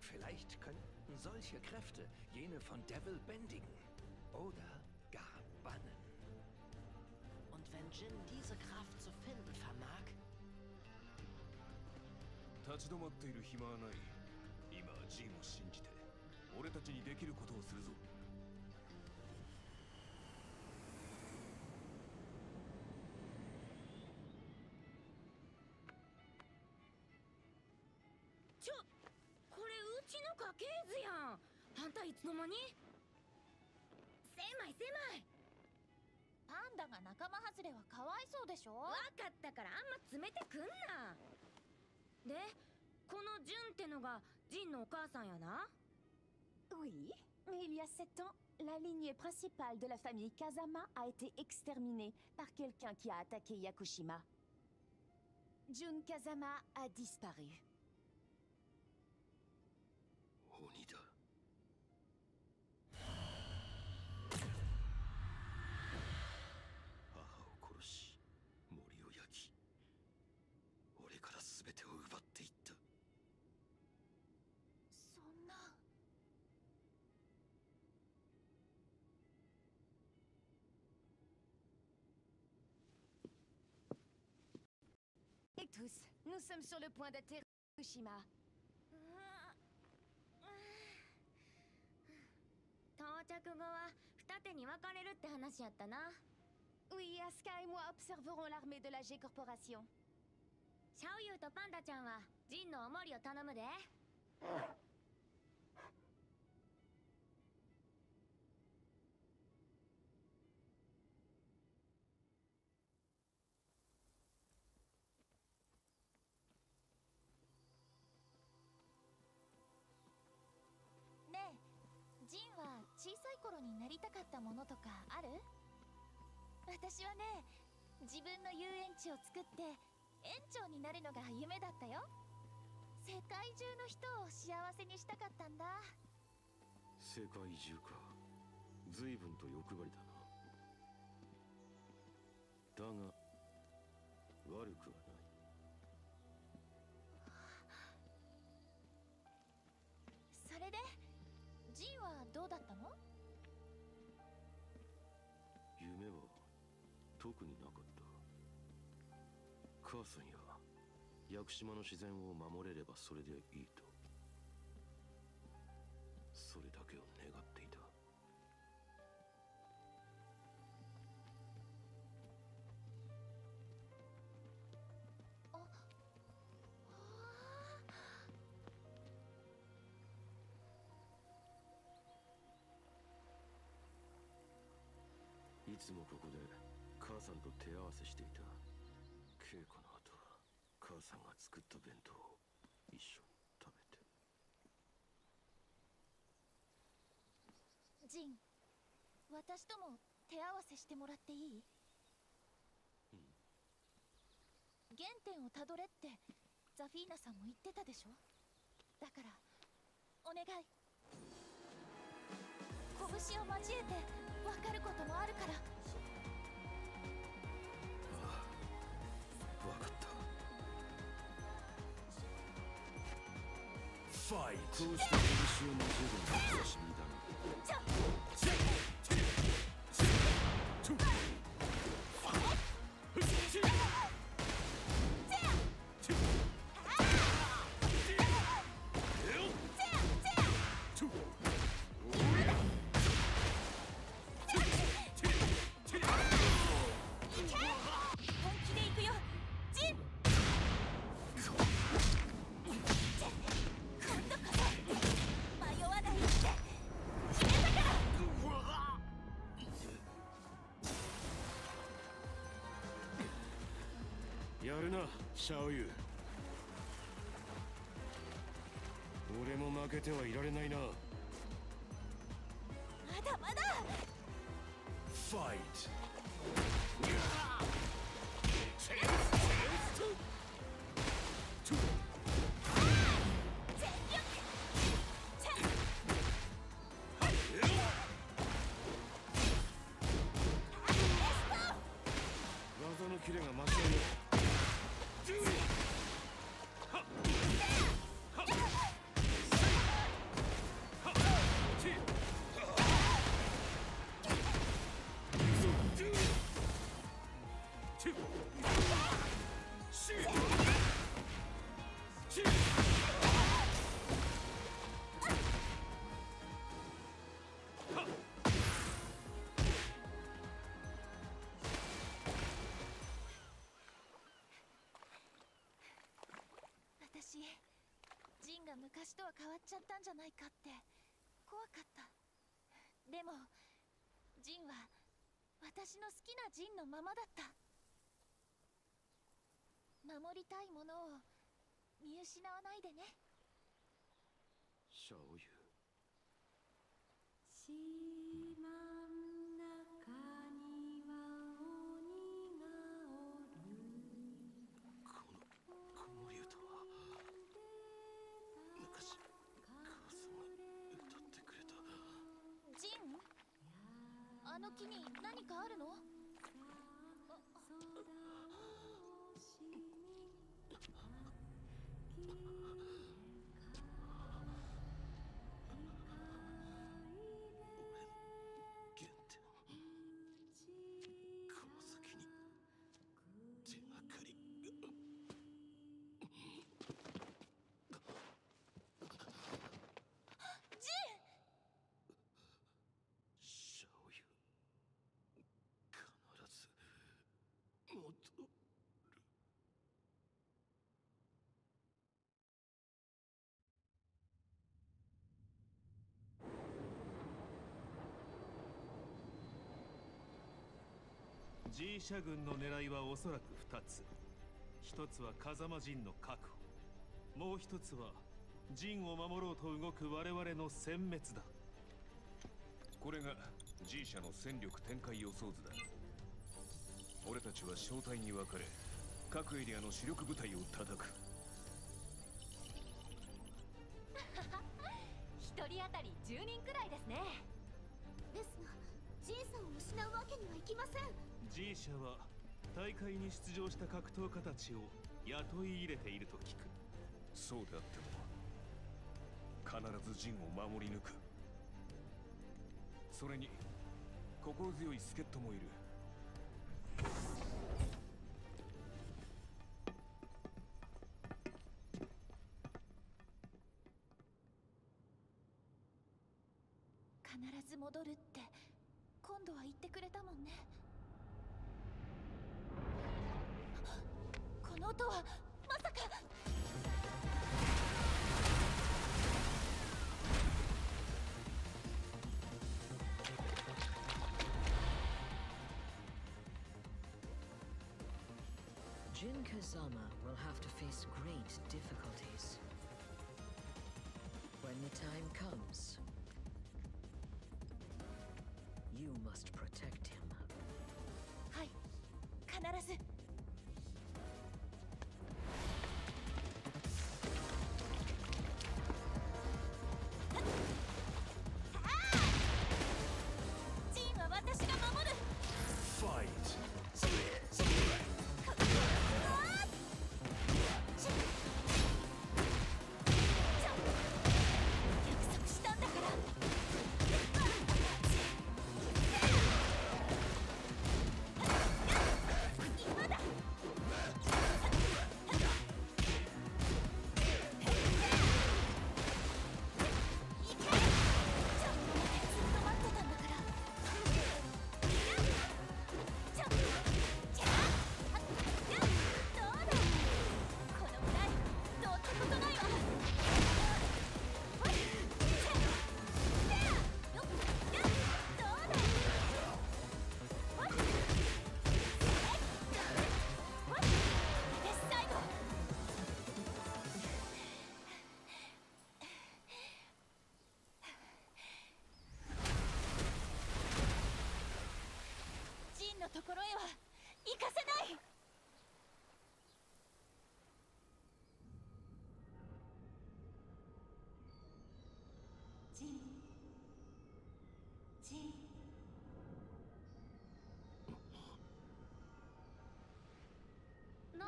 Vielleicht könnten solche Kräfte jene von Devil bändigen oder gar bannen. Und wenn Jin diese Kraft zu finden 立ち止まっている暇はない。今はジンを信じて俺たちにできることをするぞ。ちょこれうちの家系図やん。あんたいつの間に？狭い狭い。パンダが仲間外れはかわいそうでしょ？わかったからあんま詰めてくんなでこのジュンってのがジンのお母さんやな Oui, mais il y a sept ans, la lignée principale de la famille Kazama a été exterminée par quelqu'un qui a attaqué Yakushima. Jun Kazama a disparu. 鬼 tous. Nous sommes sur le point d'atterrir à Fukushima. Oui, Asuka et moi observerons l'armée de la G Corporation. Xiaoyu et Panda-chan Jin no omori o tanomu de. 頃になりたかったものとかある？私はね自分の遊園地を作って園長になるのが夢だったよ。世界中の人を幸せにしたかったんだ。世界中か。随分と欲張りだな。だが悪くは。ませんよ。屋久島の自然を守れればそれでいいと。さんが作った弁当を一緒に食べて。ジン私とも手合わせしてもらっていい？原点をたどれってザフィーナさんも言ってたでしょ？だからお願い。拳を交えて分かることもあるから。こうして拳を交えるのが楽しみだなシャオユ俺も負けてはいられないな。まだまだ。Fight! 全力チ昔とは変わっちゃったんじゃないかって。怖かった。でもジンは私の好きなジンのままだった。守りたいものを見失わないでね。シャ木に何ジーシャ軍の狙いはおそらく2つ。一つは風間陣の確保。もう一つは陣を守ろうと動く我々の殲滅だ。これが G 社の戦力展開予想図だ。俺たちは小隊に分かれ各エリアの主力部隊を叩く。G 社は大会に出場した格闘家たちを雇い入れていると聞く。そうであっても必ず陣を守り抜く。それに心強い助っ人もいる。必ず戻るって今度は言ってくれたもんねの音はまさか Jin Kazama will have to face great difficulties. When the time comes, you must protect him. はい必ず ところへは行かせない。ジンジン何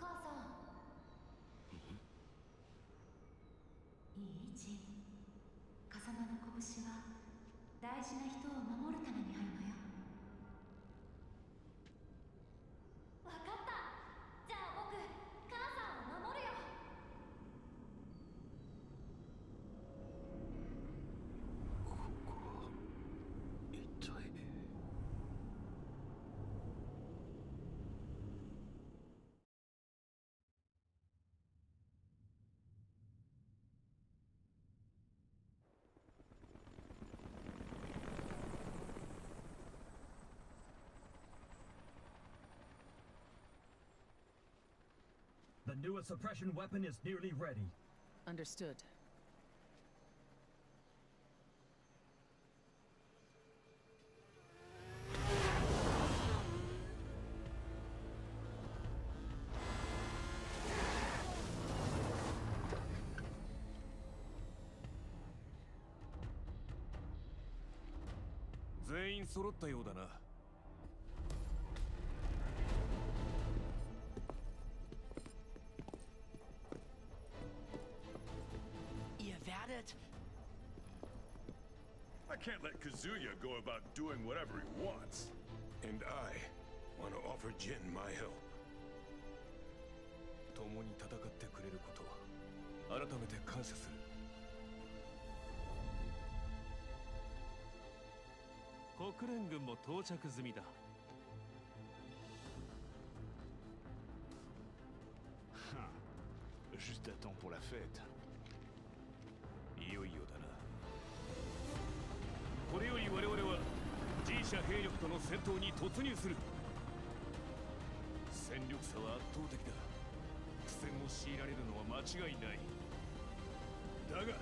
母さん。いいジン風間の拳は大事な人 The newest suppression weapon is nearly ready. Understood. 全員揃ったようだな Kazuya go about doing whatever he wants. And I want to offer Jin my help. 共に戦ってくれること改めて感謝する国連軍も到着済みだ違いないだが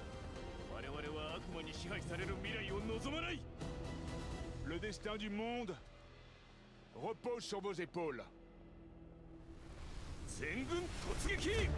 我々は悪魔に支配される未来を望まない Le destin du monde repose sur vos épaules. 全軍突撃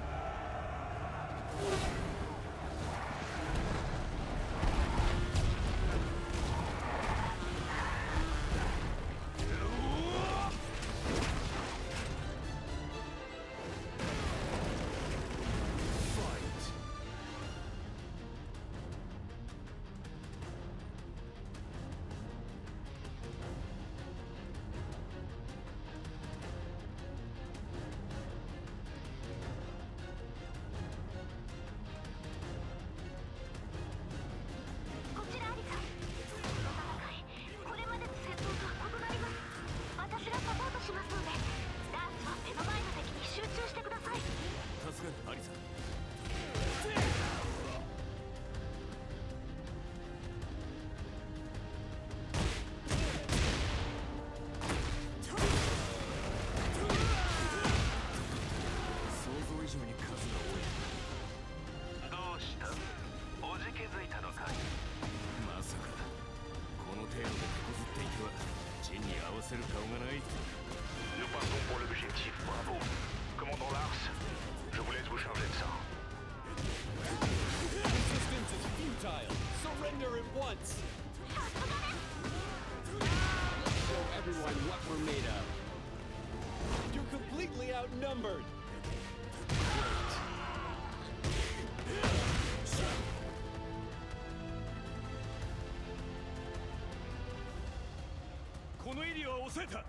抑えた。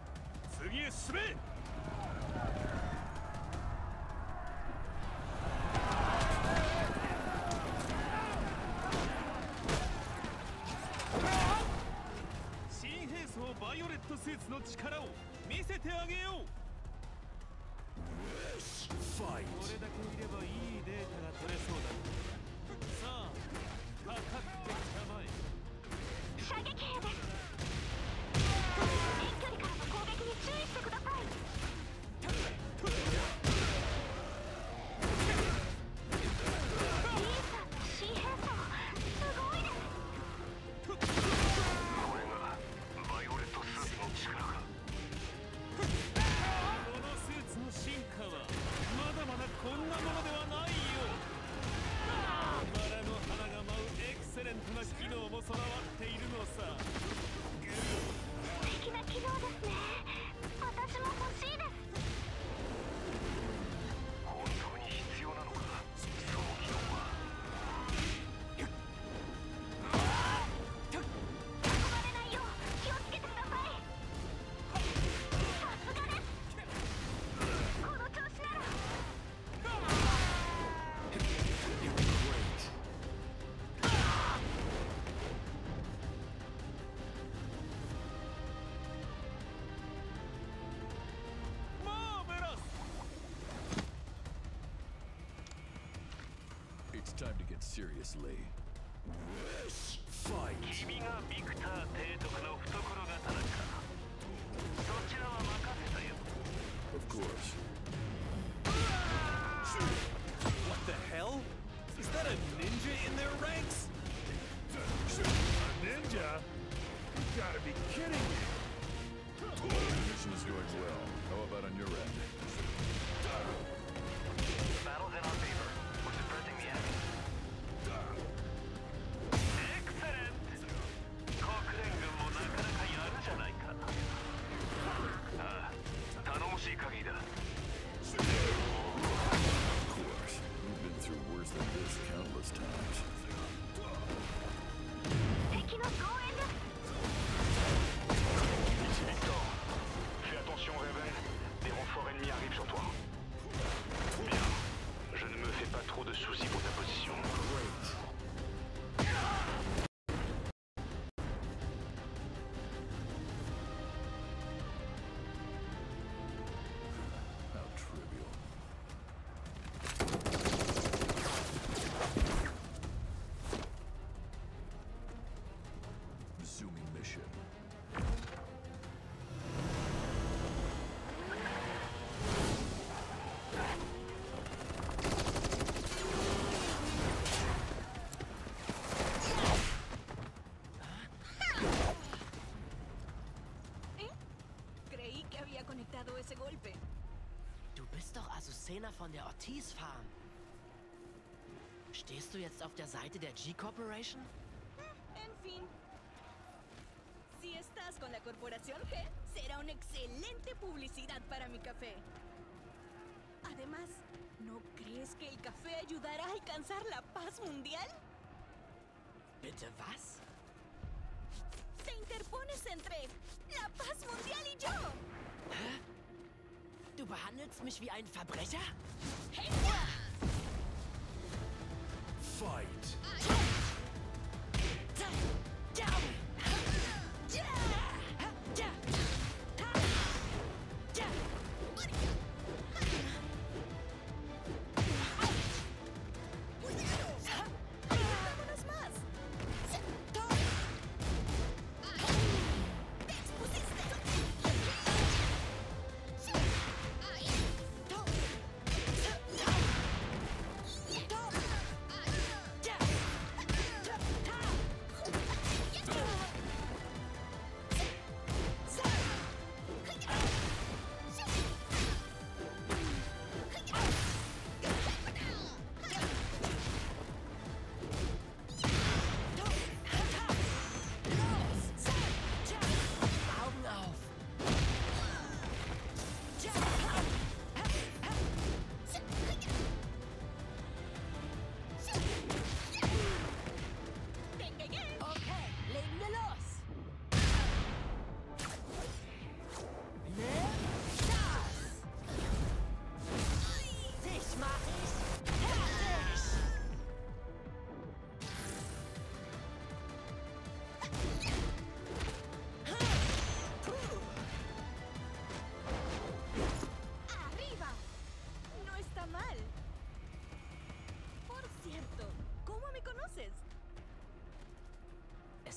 次へ進め。バイオレットスーツの力。it seriously. This fight! Golpe. Du bist doch Azucena von der Ortiz Farm. Stehst du jetzt auf der Seite der G-Corporation? En fin. Si estás con la corporación G, será una excelente publicidad para mi café. Además, ¿no crees que el café ayudará a alcanzar la paz mundial? Bitte was? Behandelst mich wie einen Verbrecher? Fight!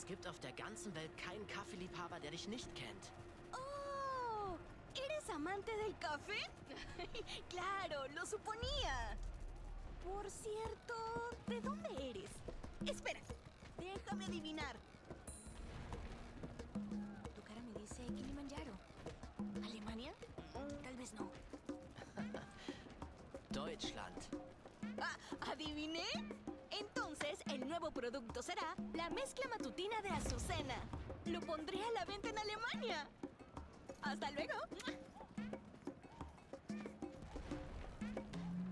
Gibt auf der ganzen Welt keinen Kaffeeliebhaber, der dich nicht kennt. ¡Oh! ¿Eres amante del café? claro, lo suponía. Por cierto, ¿de dónde eres? Espera, déjame adivinar. Tu cara me dice Kilimanjaro. ¿Alemania? Tal vez no. Deutschland. Ah, ¿Adiviné? Entonces, el nuevo producto será la mezcla matutina de Azucena. Lo pondré a la venta en Alemania. Hasta luego.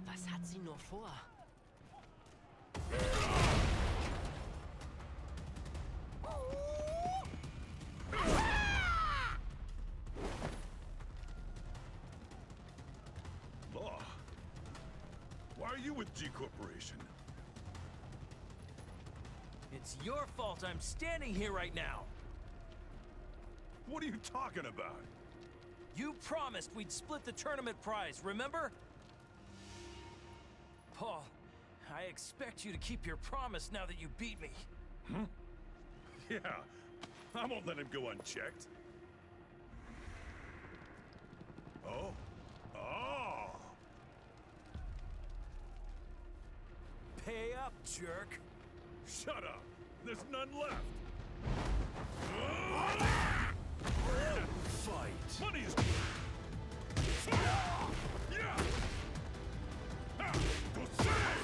Was hat sie nur vor? Law. Why are you with G Corporation? It's your fault I'm standing here right now. What are you talking about? You promised we'd split the tournament prize, remember? Paul, I expect you to keep your promise now that you beat me. Hmm? Yeah, I won't let him go unchecked. Oh. Oh! Pay up, jerk. Shut up! There's none left. Fight. Good. Go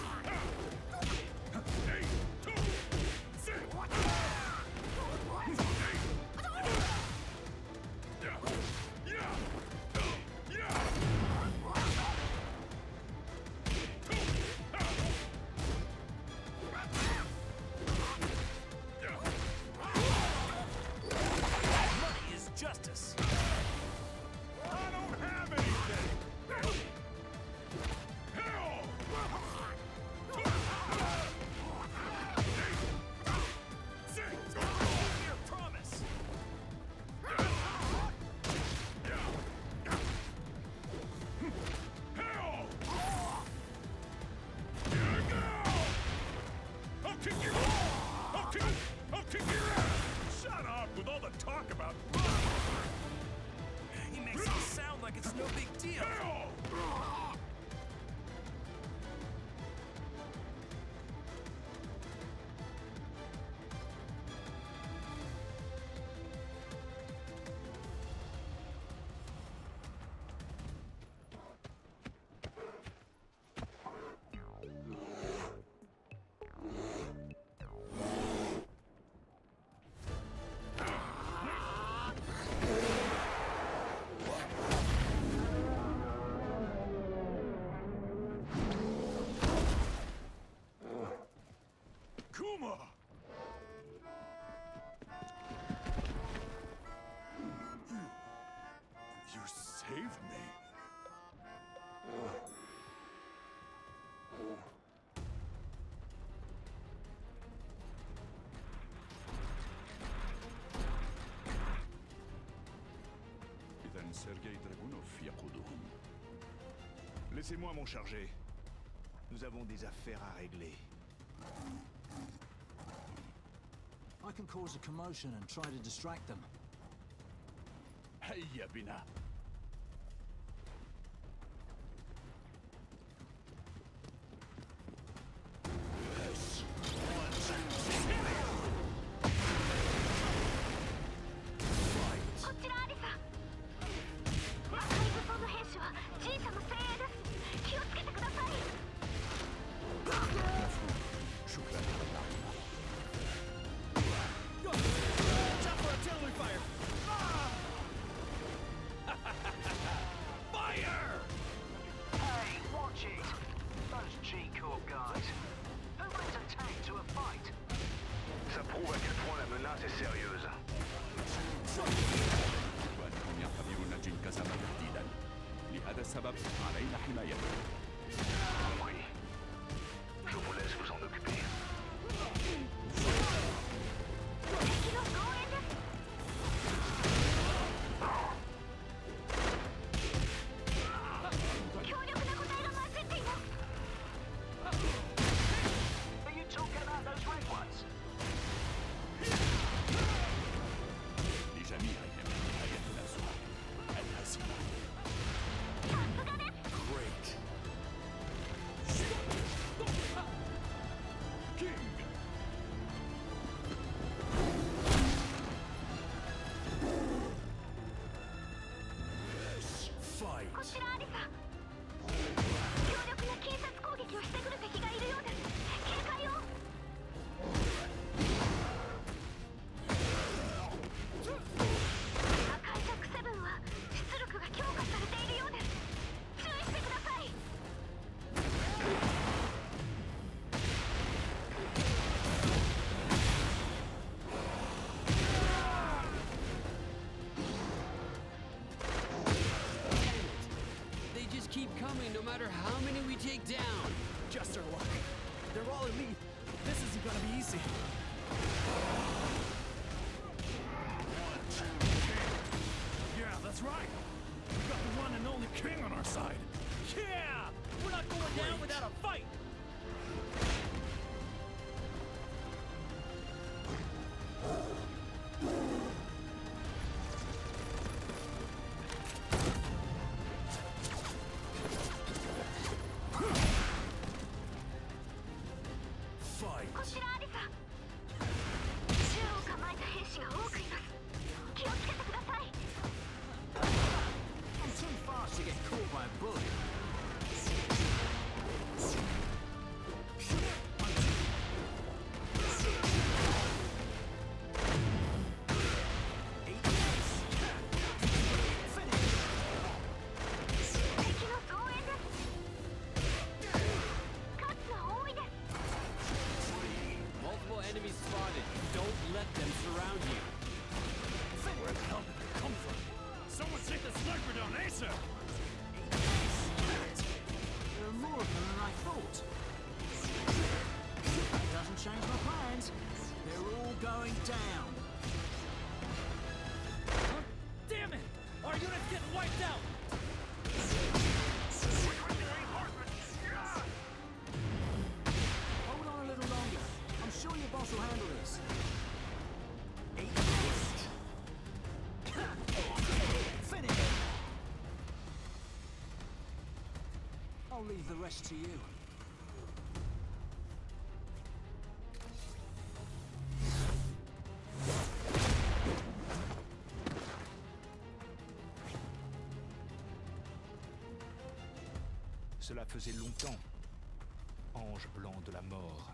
Sergei Dragunov Yakudoum. Laissez-moi m'en charger. Nous avons des affaires à régler. I can cause a commotion and try to distract them. Hey, Yabina! takedown! Just our luck. They're all elite. This isn't gonna be easy. One, yeah, that's right! We've got the one and only king on our side! Cela faisait longtemps. Ange blanc de la mort.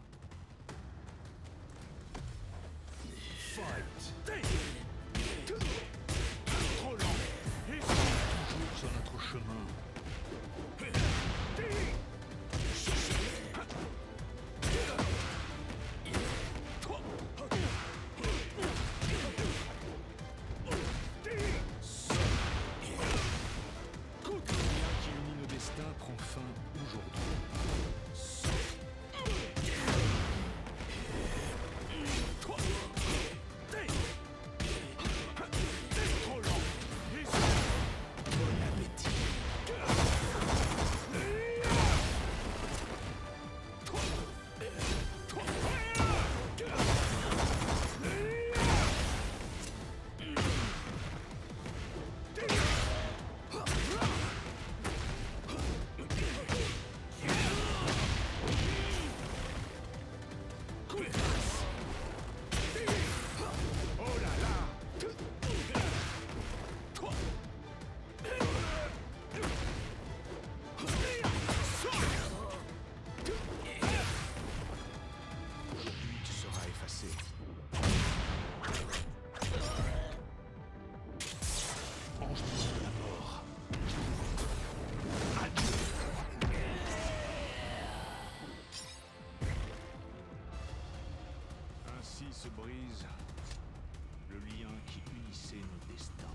Le lien qui unissait nos destins.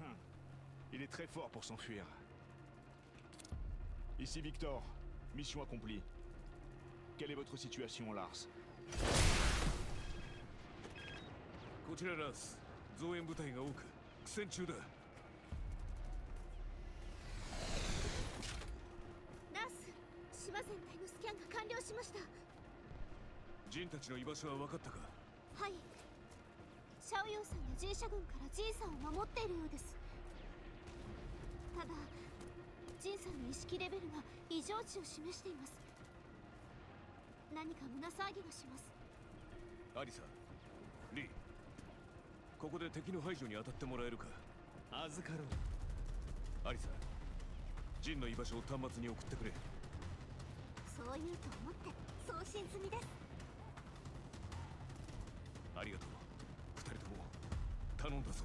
Hum, Il est très fort pour s'enfuir. Ici Victor, mission accomplie. Quelle est votre situation, Lars? こ戦中だ。ラス島全体のスキャンが完了しました。ジンたちの居場所は分かったか？はい。シャオヨウさんが G 社軍からジンさんを守っているようです。ただジンさんの意識レベルが異常値を示しています。何か胸騒ぎがします。アリサここで敵の排除に当たってもらえるか？預かろうアリサジンの居場所を端末に送ってくれ。そう言うと思って送信済みです。ありがとう。二人とも頼んだぞ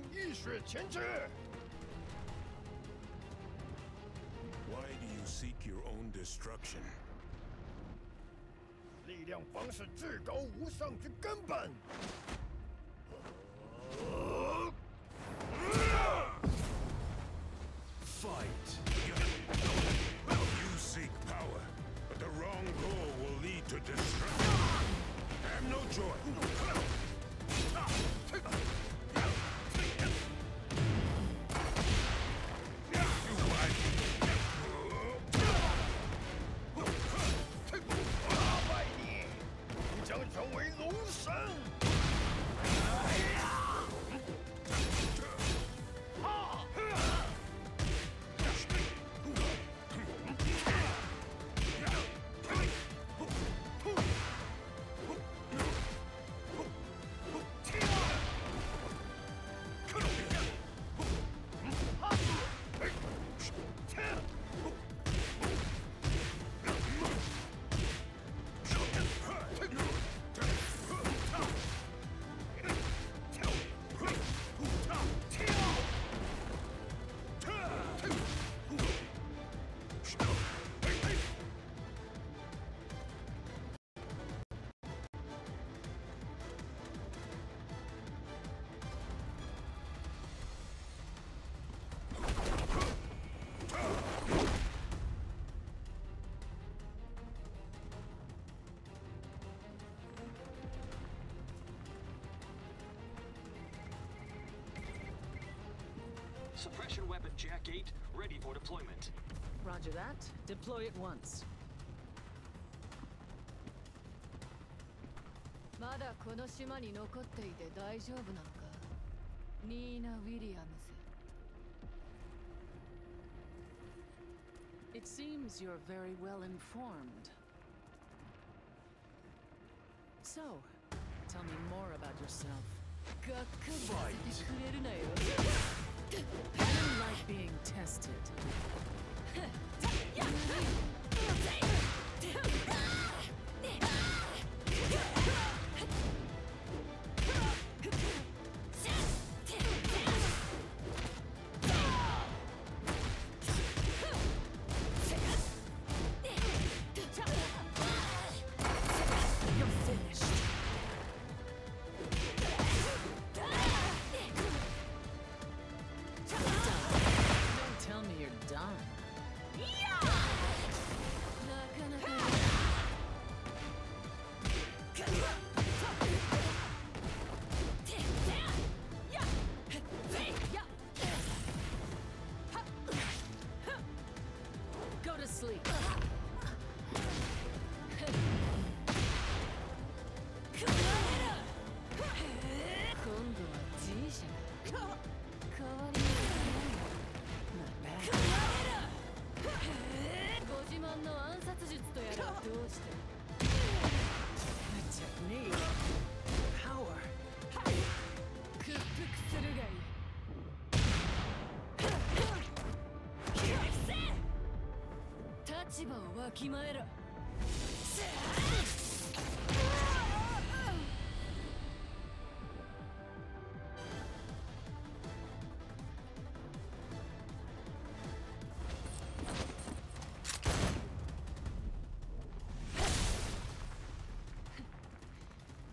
你将浴血前耻 Why do you seek your own destruction? 力量方是至高无上之根本。Suppression weapon Jack 8 ready for deployment. Roger that. Deploy at once. まだこの島に残っていて大丈夫なのかニーナ・ウィリアムズ It seems you're very well informed. So, tell me more about yourself. が I like being tested. 立場をわきまえろ。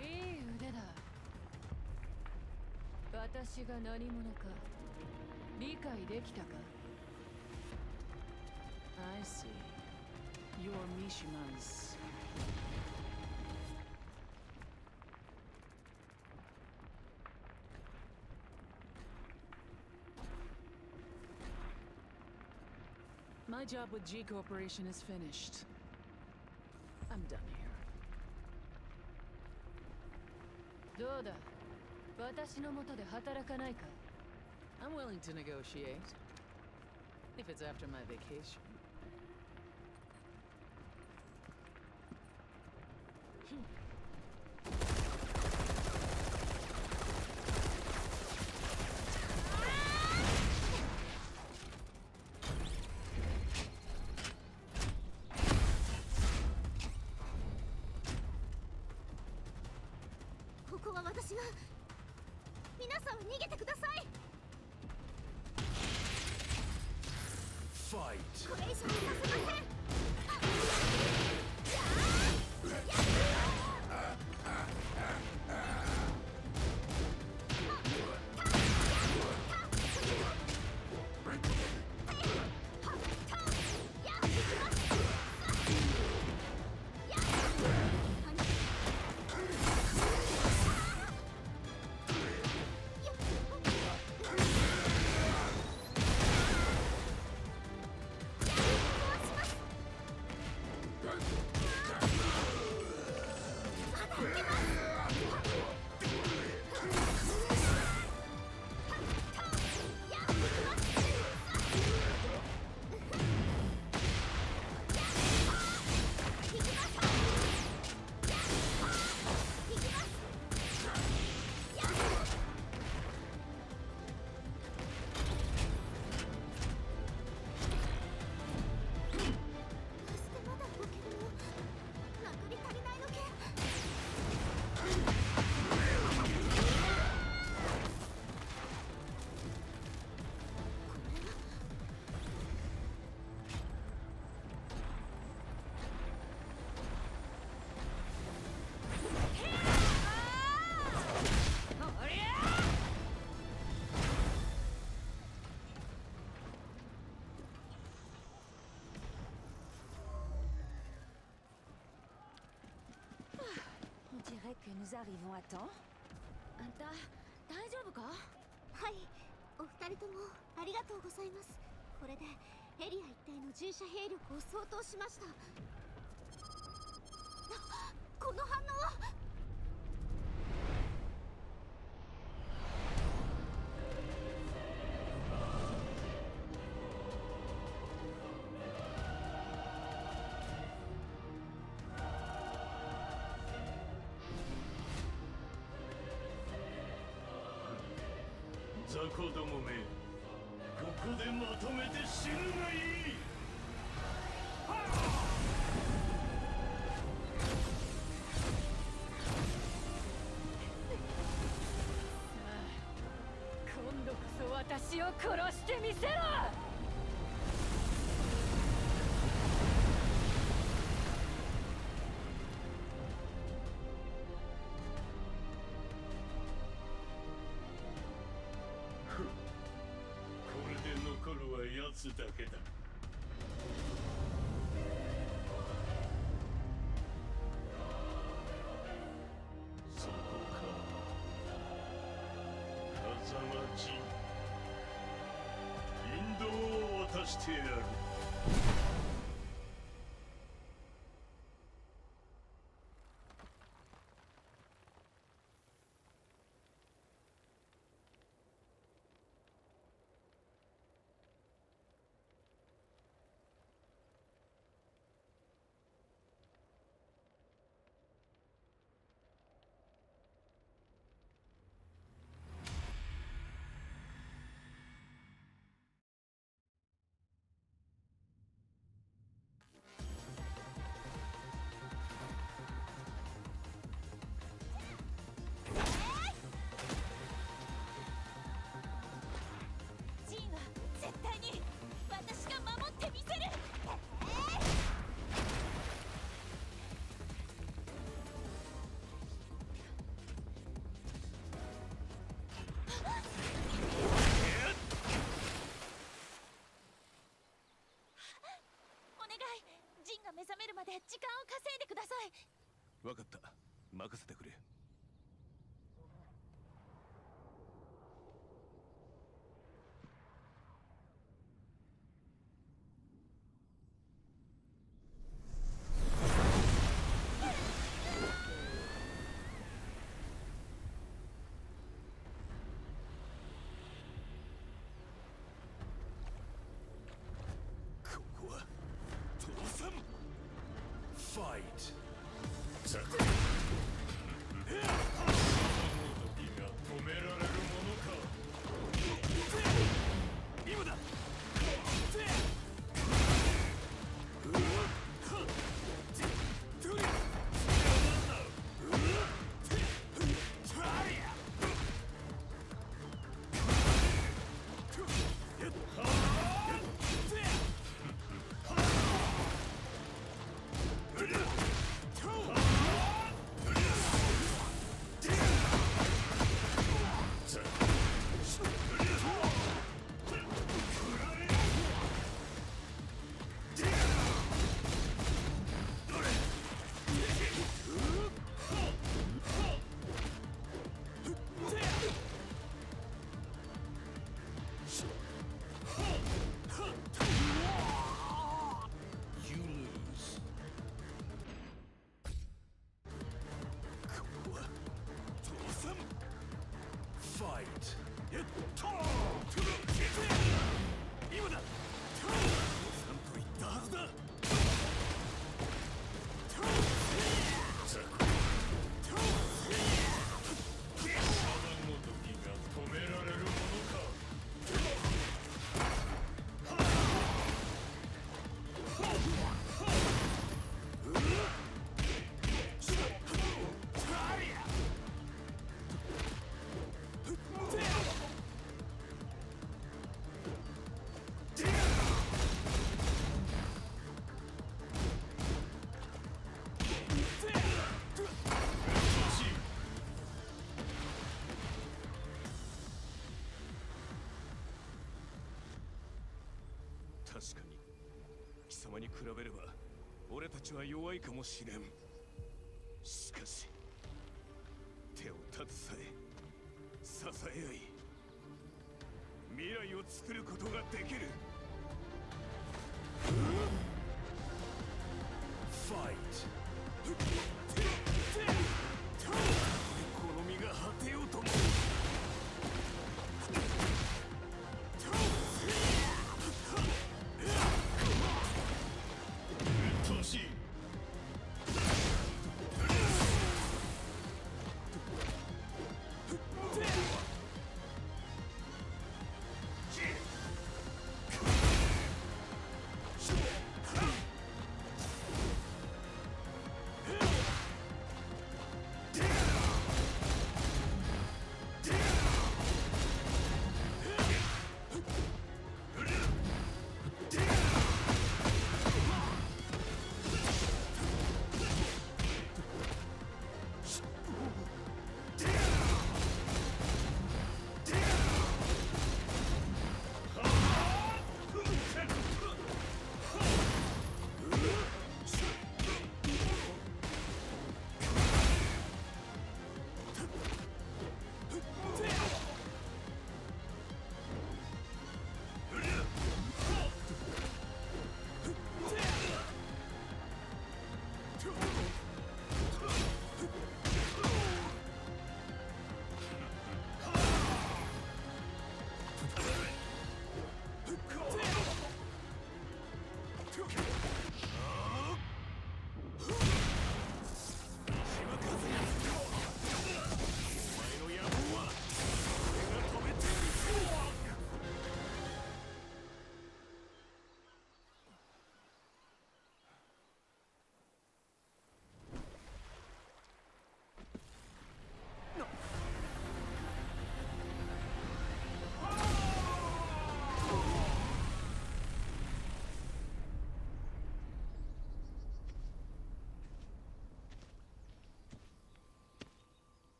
いい腕だ。私が何者か理解できたか？Mishimas. My job with G Corporation is finished. I'm done here. Doda, I'm willing to negotiate. If it's after my vacation. Dirait que nous arrivons à temps. あんた大丈夫か？はい。お二二人ともありがとうございます。これでエリア一帯の従者兵力を相当しました雑魚どもめここでまとめて死ぬがいい今度こそ私を殺してみせろ attitude. が目覚めるまで時間を稼いでください。分かった。任せてくれ。様に比べれば俺たちは弱いかもしれん。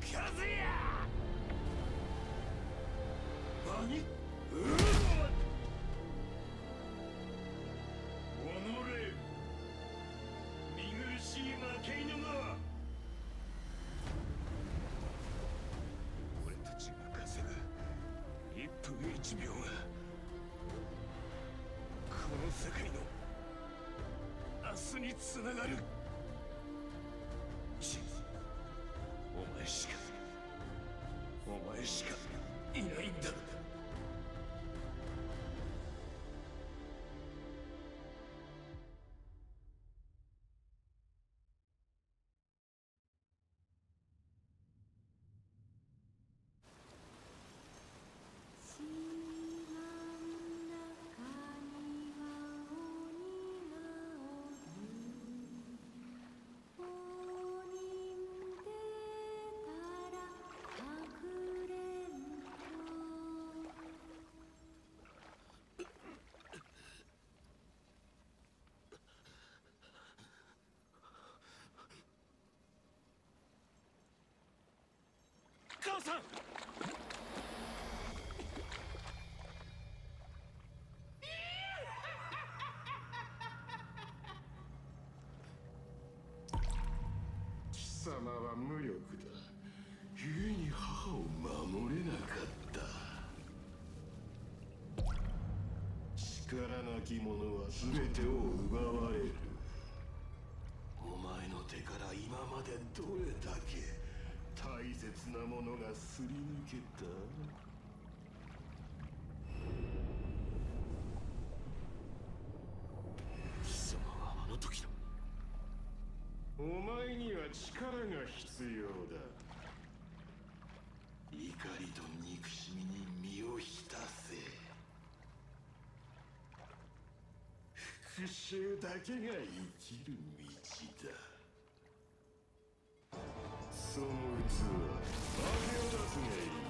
和也何おのれ見苦しい負け犬が俺たちが稼ぐ1分1秒がこの世界の明日につながる母さん。貴様は無力だ。故に母を守れなかった。力なき者は全てを奪われる。お前の手から今までどれだけ切なものがすり抜けた。貴様はあの時の。お前には力が必要だ。怒りと憎しみに身を浸せ。復讐だけが生きる道だ。その器負けを出すがいい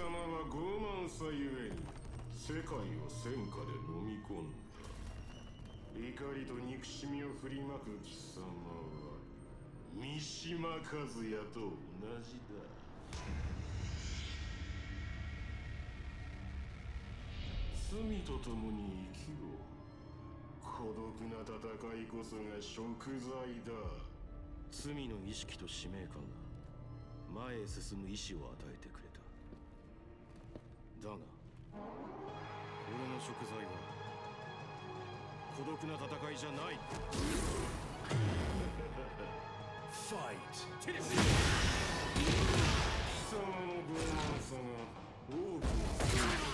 様は傲慢さゆえに世界を戦火で飲み込んだ。怒りと憎しみを振りまく貴様は三島和也と同じだ。罪と共に生きろ。孤独な戦いこそが食材だ。罪の意識と使命感が前へ進む意志を与えの食材は孤独な戦いじゃない Fight! 貴様の傲慢さが多くの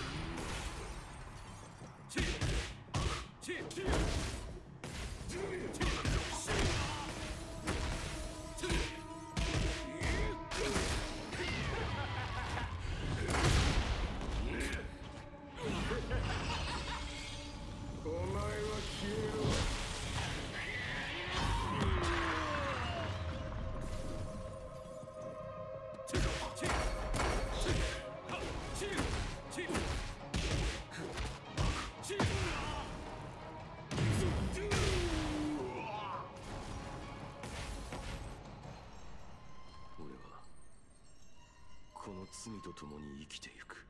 共に生きてゆく。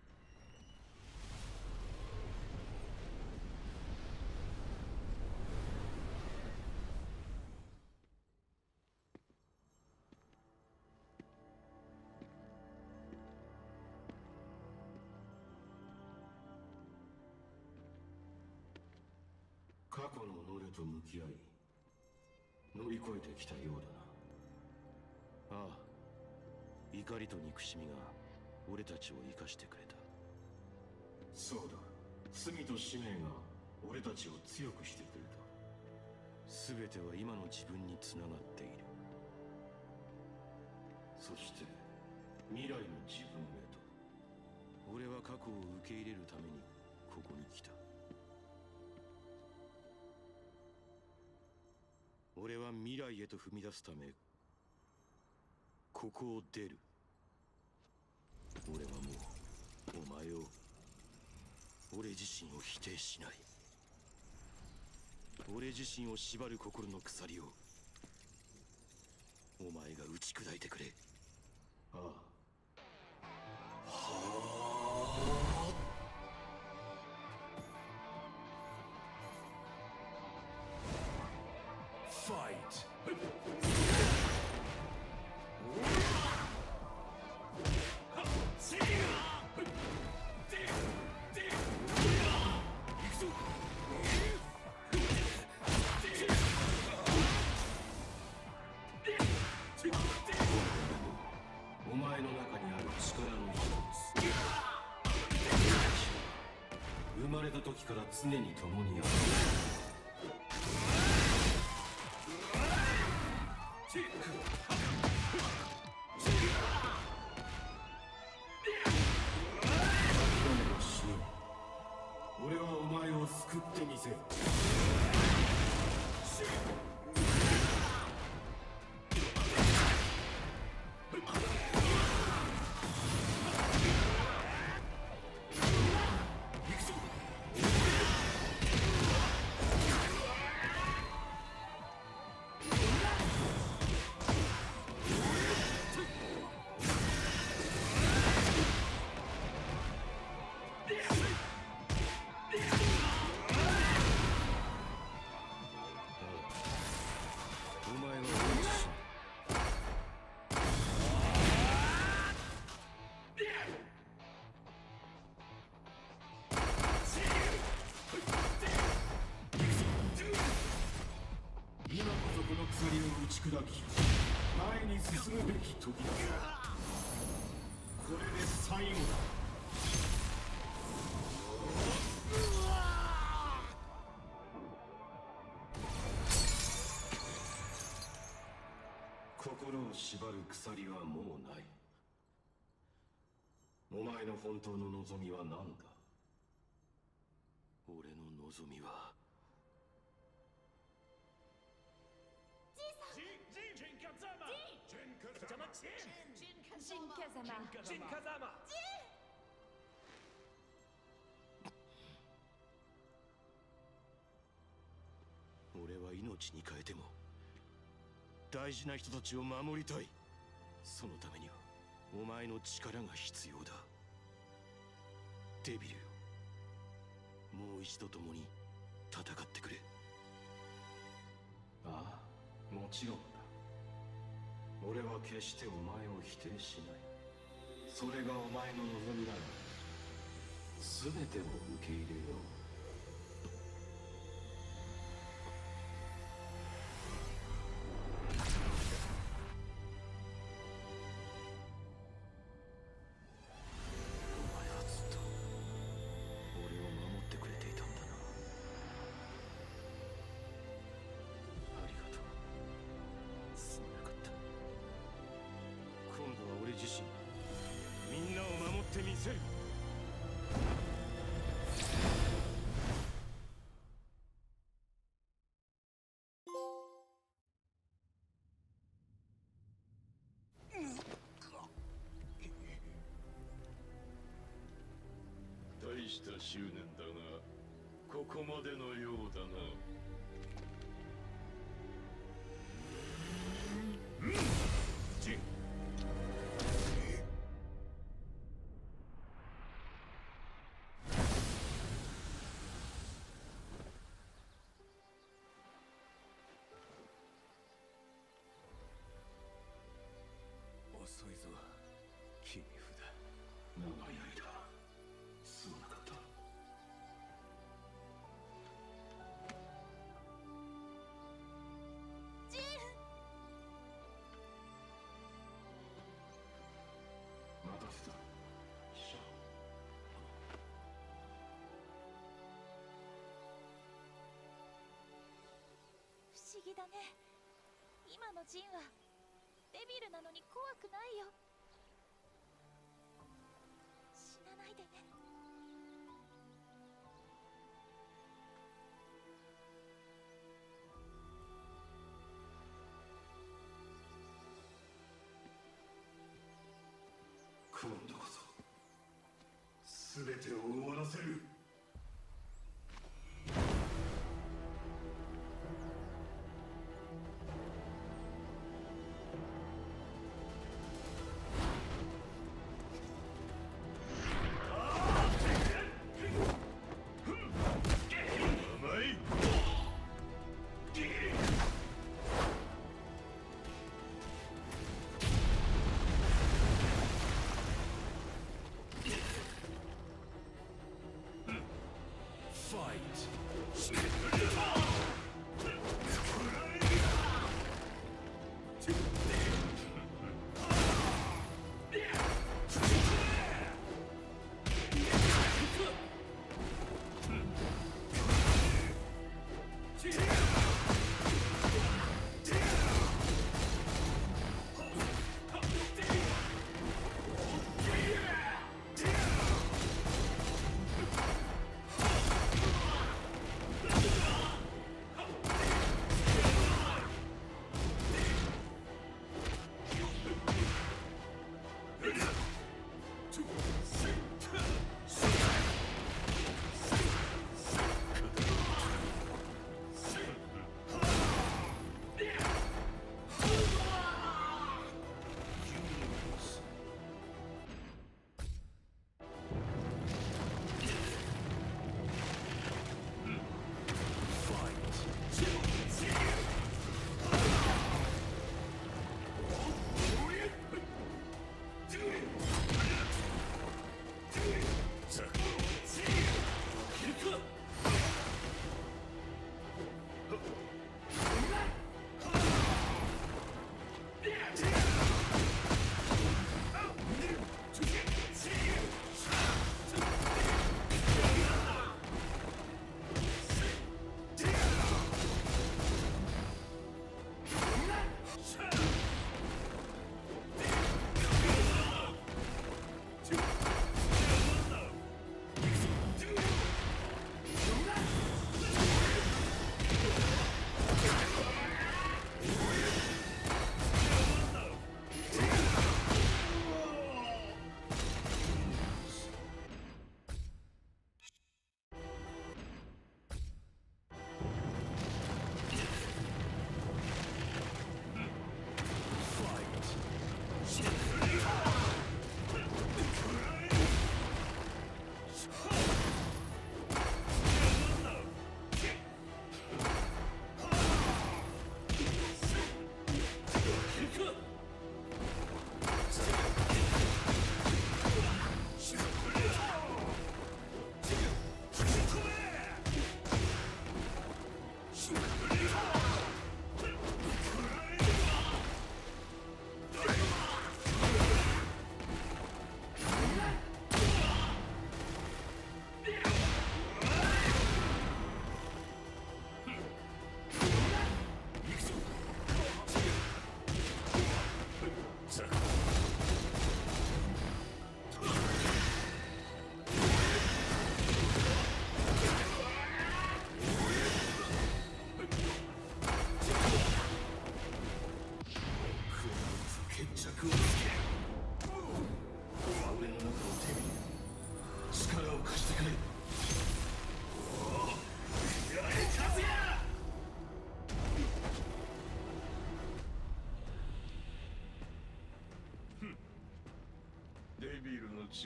過去のノレと向き合い乗り越えてきたようだな。ああ怒りと憎しみが。俺たちを生かしてくれた。そうだ。罪と使命が俺たちを強くしてくれた。全ては今の自分につながっている。そして未来の自分へと。俺は過去を受け入れるためにここに来た。俺は未来へと踏み出すためここを出る俺はもうお前を俺自身を否定しない。俺自身を縛る心の鎖をお前が打ち砕いてくれ。ああ。はあ打ち砕き前に進むべき時だこれで最後だ心を縛る鎖はもうないお前の本当の望みは何だ?俺の望みはジンカザマジンカザマジン。俺は命に変えても大事な人たちを守りたい。そのためにはお前の力が必要だ。デビルよ。もう一度共に戦ってくれ。ああもちろん。だ俺は決してお前を否定しない。それがお前の望みなら全てを受け入れよう。せる大した執念だがここまでのようだな。長い間すまなかったジン待たせたシャ不思議だね。今のジンはデビルなのに怖くないよ。zoo. Fight!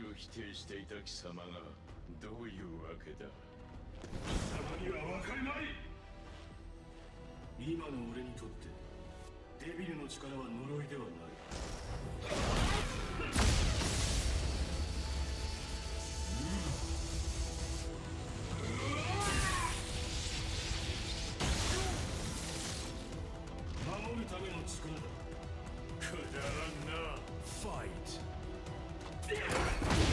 命を否定していた貴様がどういうわけだ？貴様には分かるまい。今の俺にとってデビルの力は呪いではない。守るための力だ。Yeah.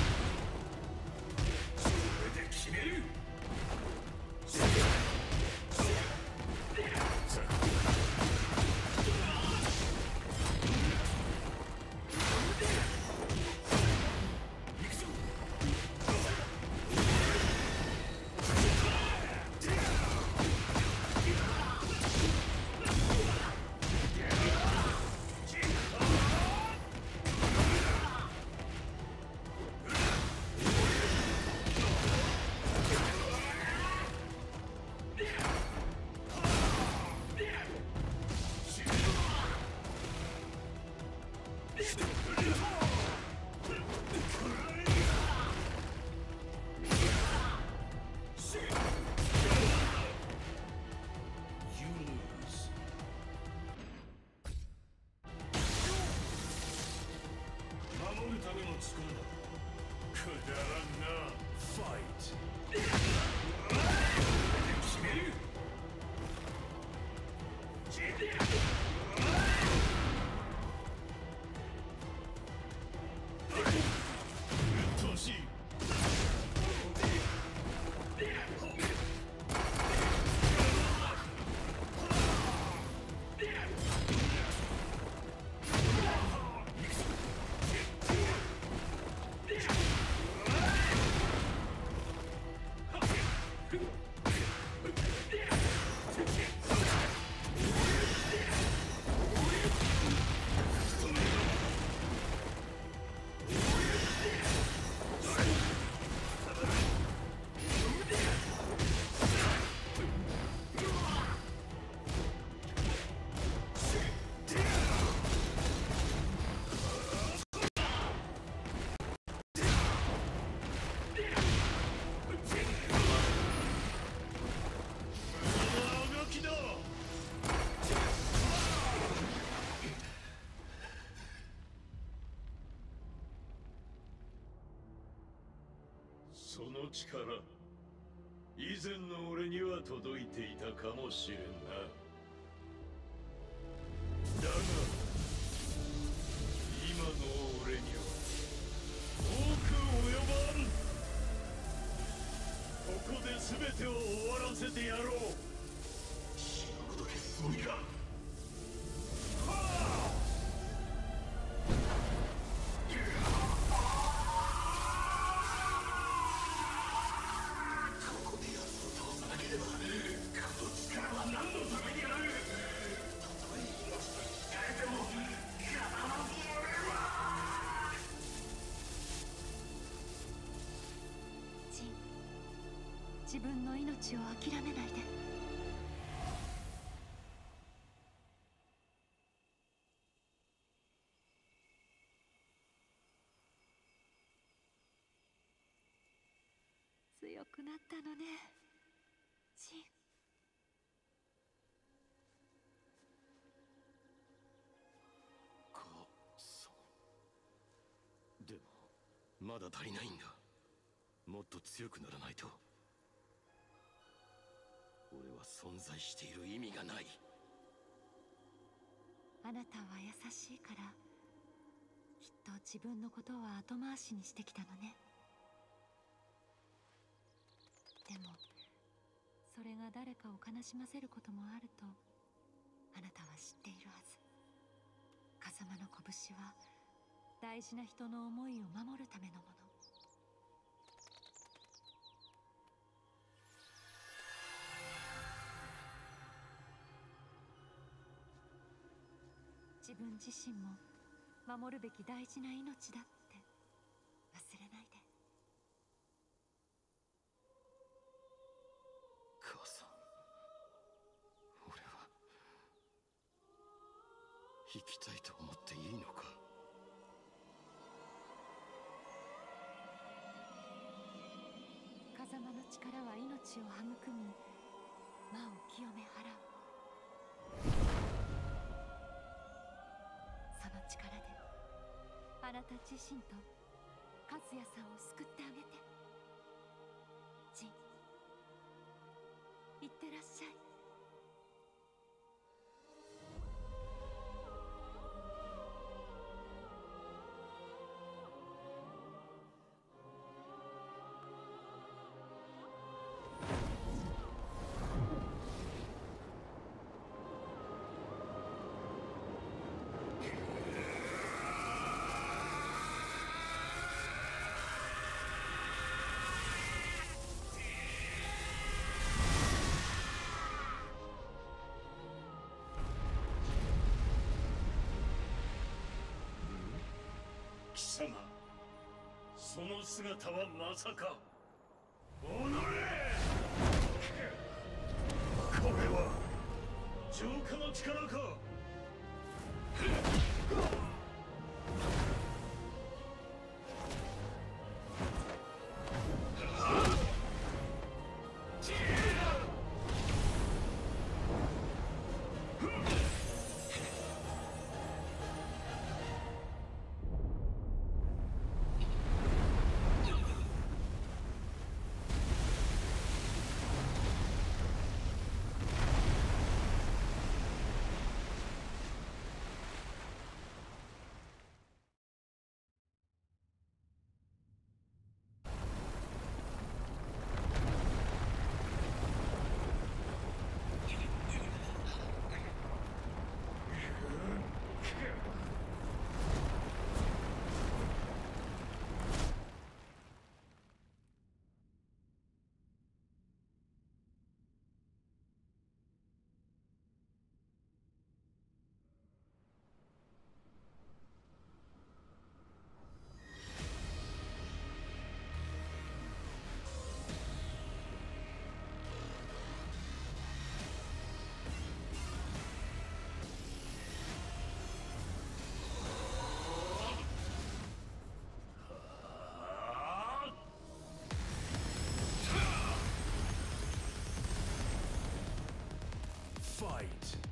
力。以前の俺には届いていたかもしれんな。だが今の俺には遠く及ばん。ここで全てを終わらせてやろう。自分の命を諦めないで。強くなったのねジン。かそでもまだ足りないんだ。もっと強くならないと。は存在している意味がない。あなたは優しいからきっと自分のことは後回しにしてきたのね。でもそれが誰かを悲しませることもあるとあなたは知っているはず。風間の拳は大事な人の思いを守るためのもの。自分自身も守るべき大事な命だった自身と和也さんを救ってあげて。様その姿はまさか。Fight!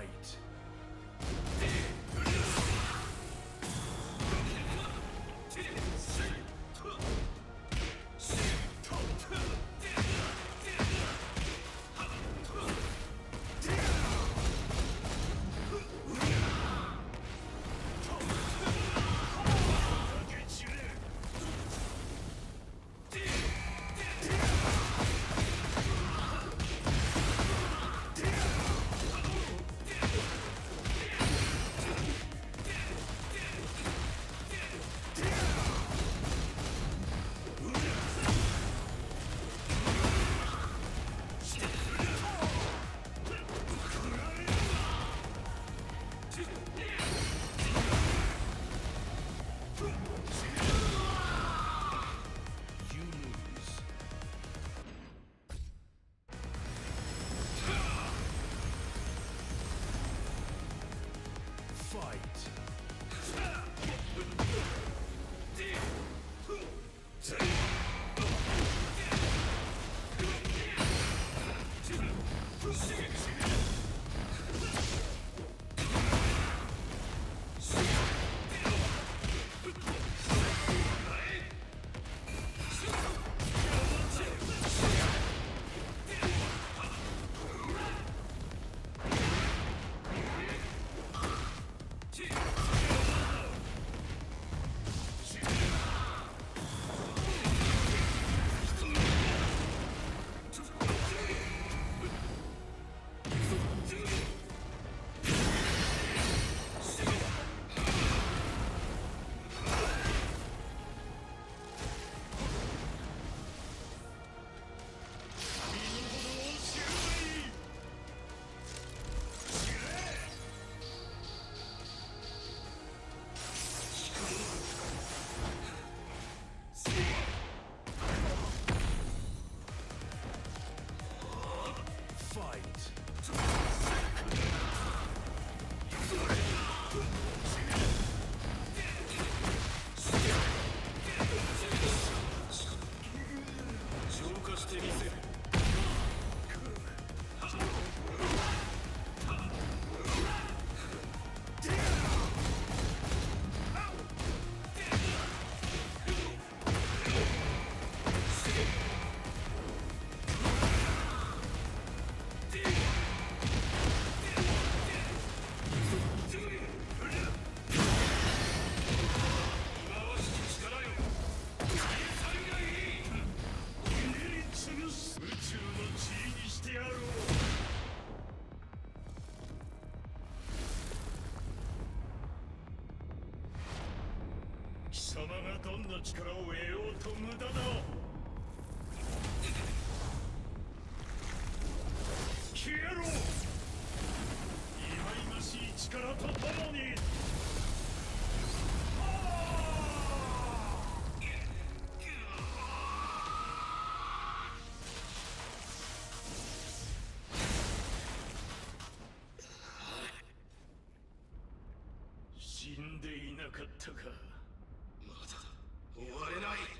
fight. 様がどんな力を得ようと無駄だ。消えろ。忌々しい力と共に。死んでいなかったか。終われない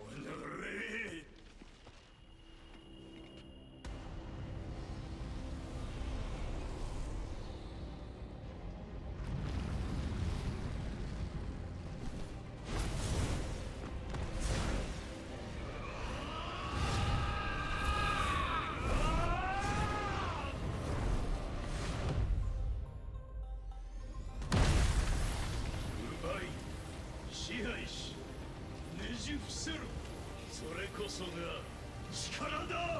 Wonder こそが力だ。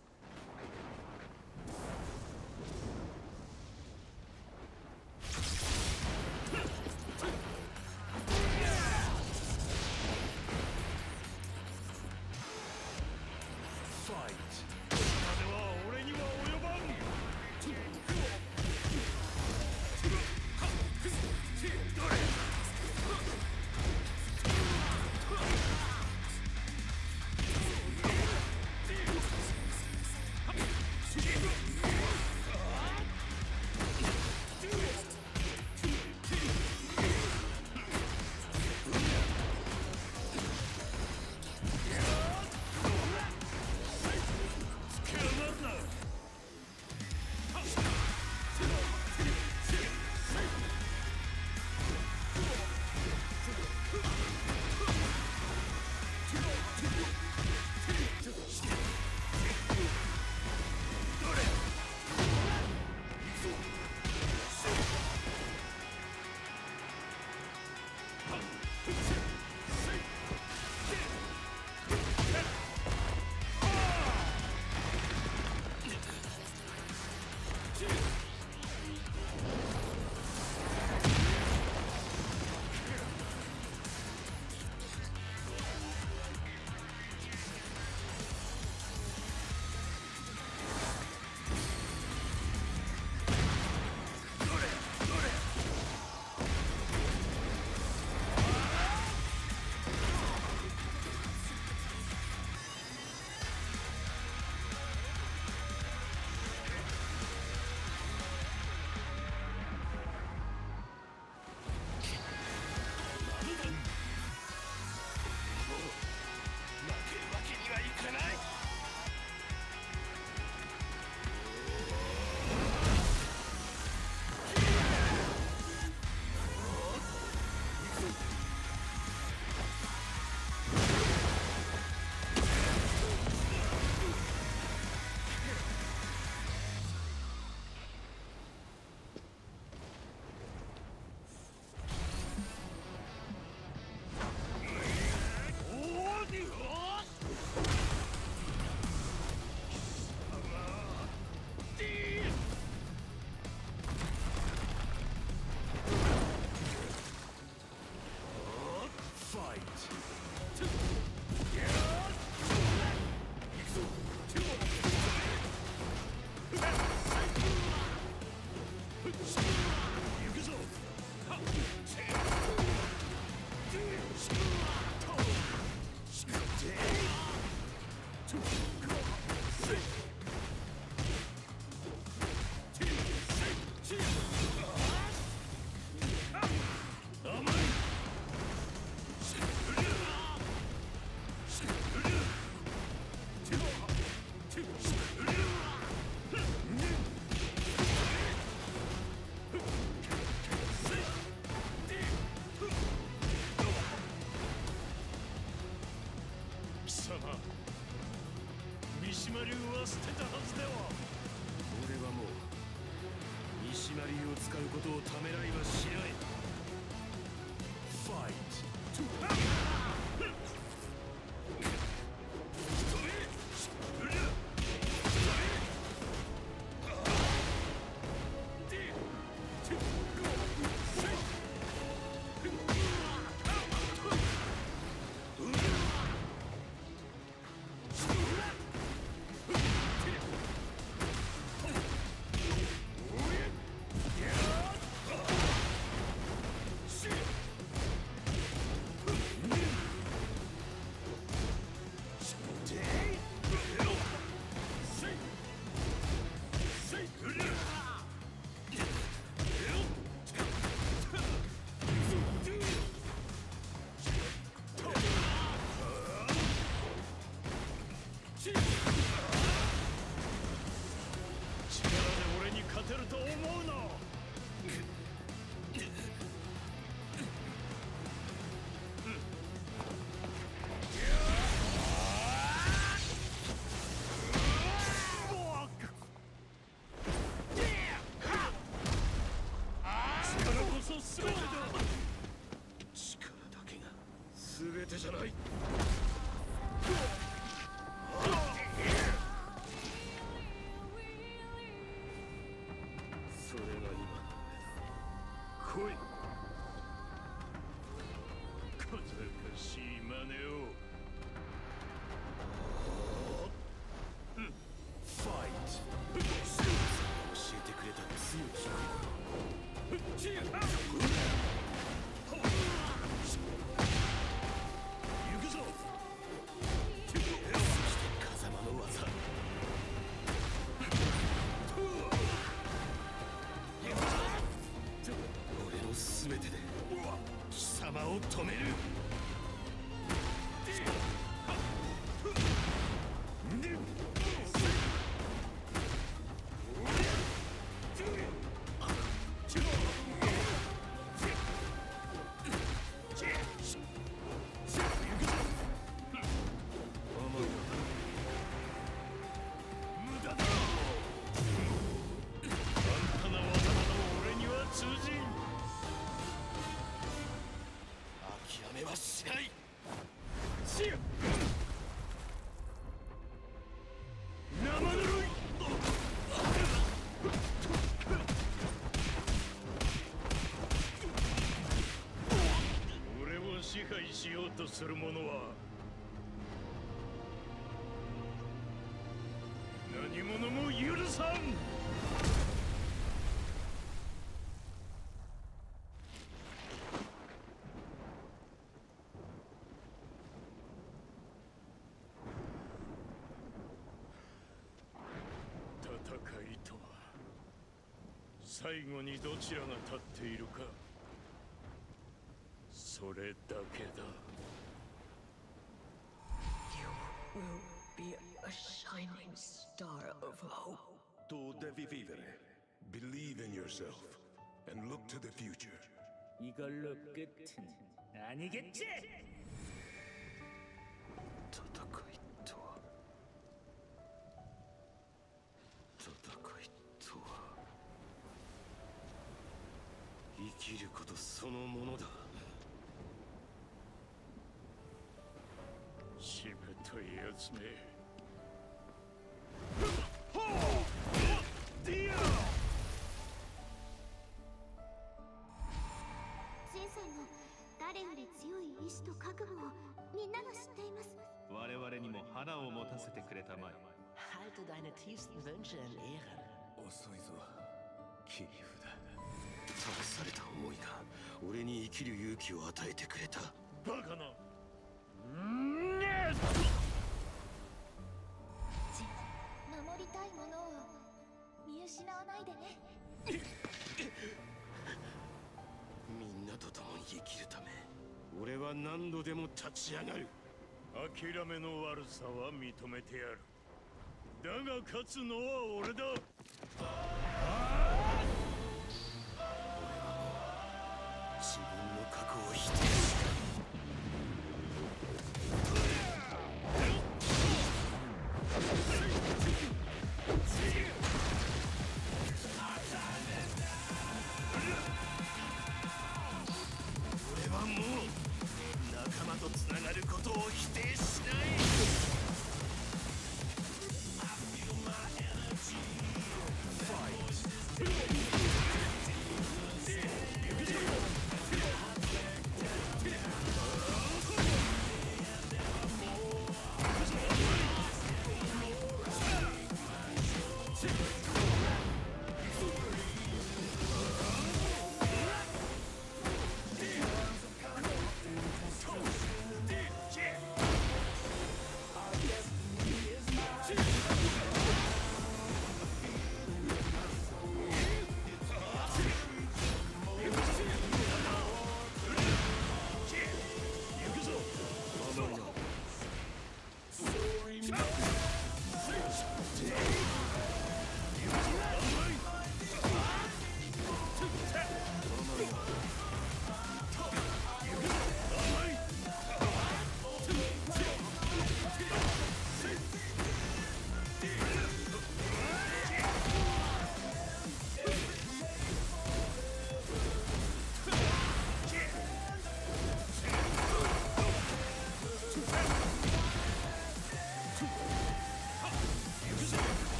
しようとする者は何者も許さん。戦いとは最後にどちらが立っているか。れだけだ will be a shining star of hope. Tu devi vivere. Believe in yourself and look to the future. 이걸로 끝은 아니겠지? といやつめジンさんの誰より強い意志と覚悟をみんなが知っています。我々にも花を持たせてくれたまえ。Halte deine tiefsten Wünsche in Ehren. 遅いぞ。切り札。託された思いが俺に生きる勇気を与えてくれた。バカな。ジンは何度でも立ち上がる。諦めの悪さは認めてやる。だが勝つのは俺だ。自分の過去を否定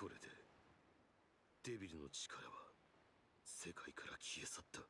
これでデビルの力は世界から消え去った。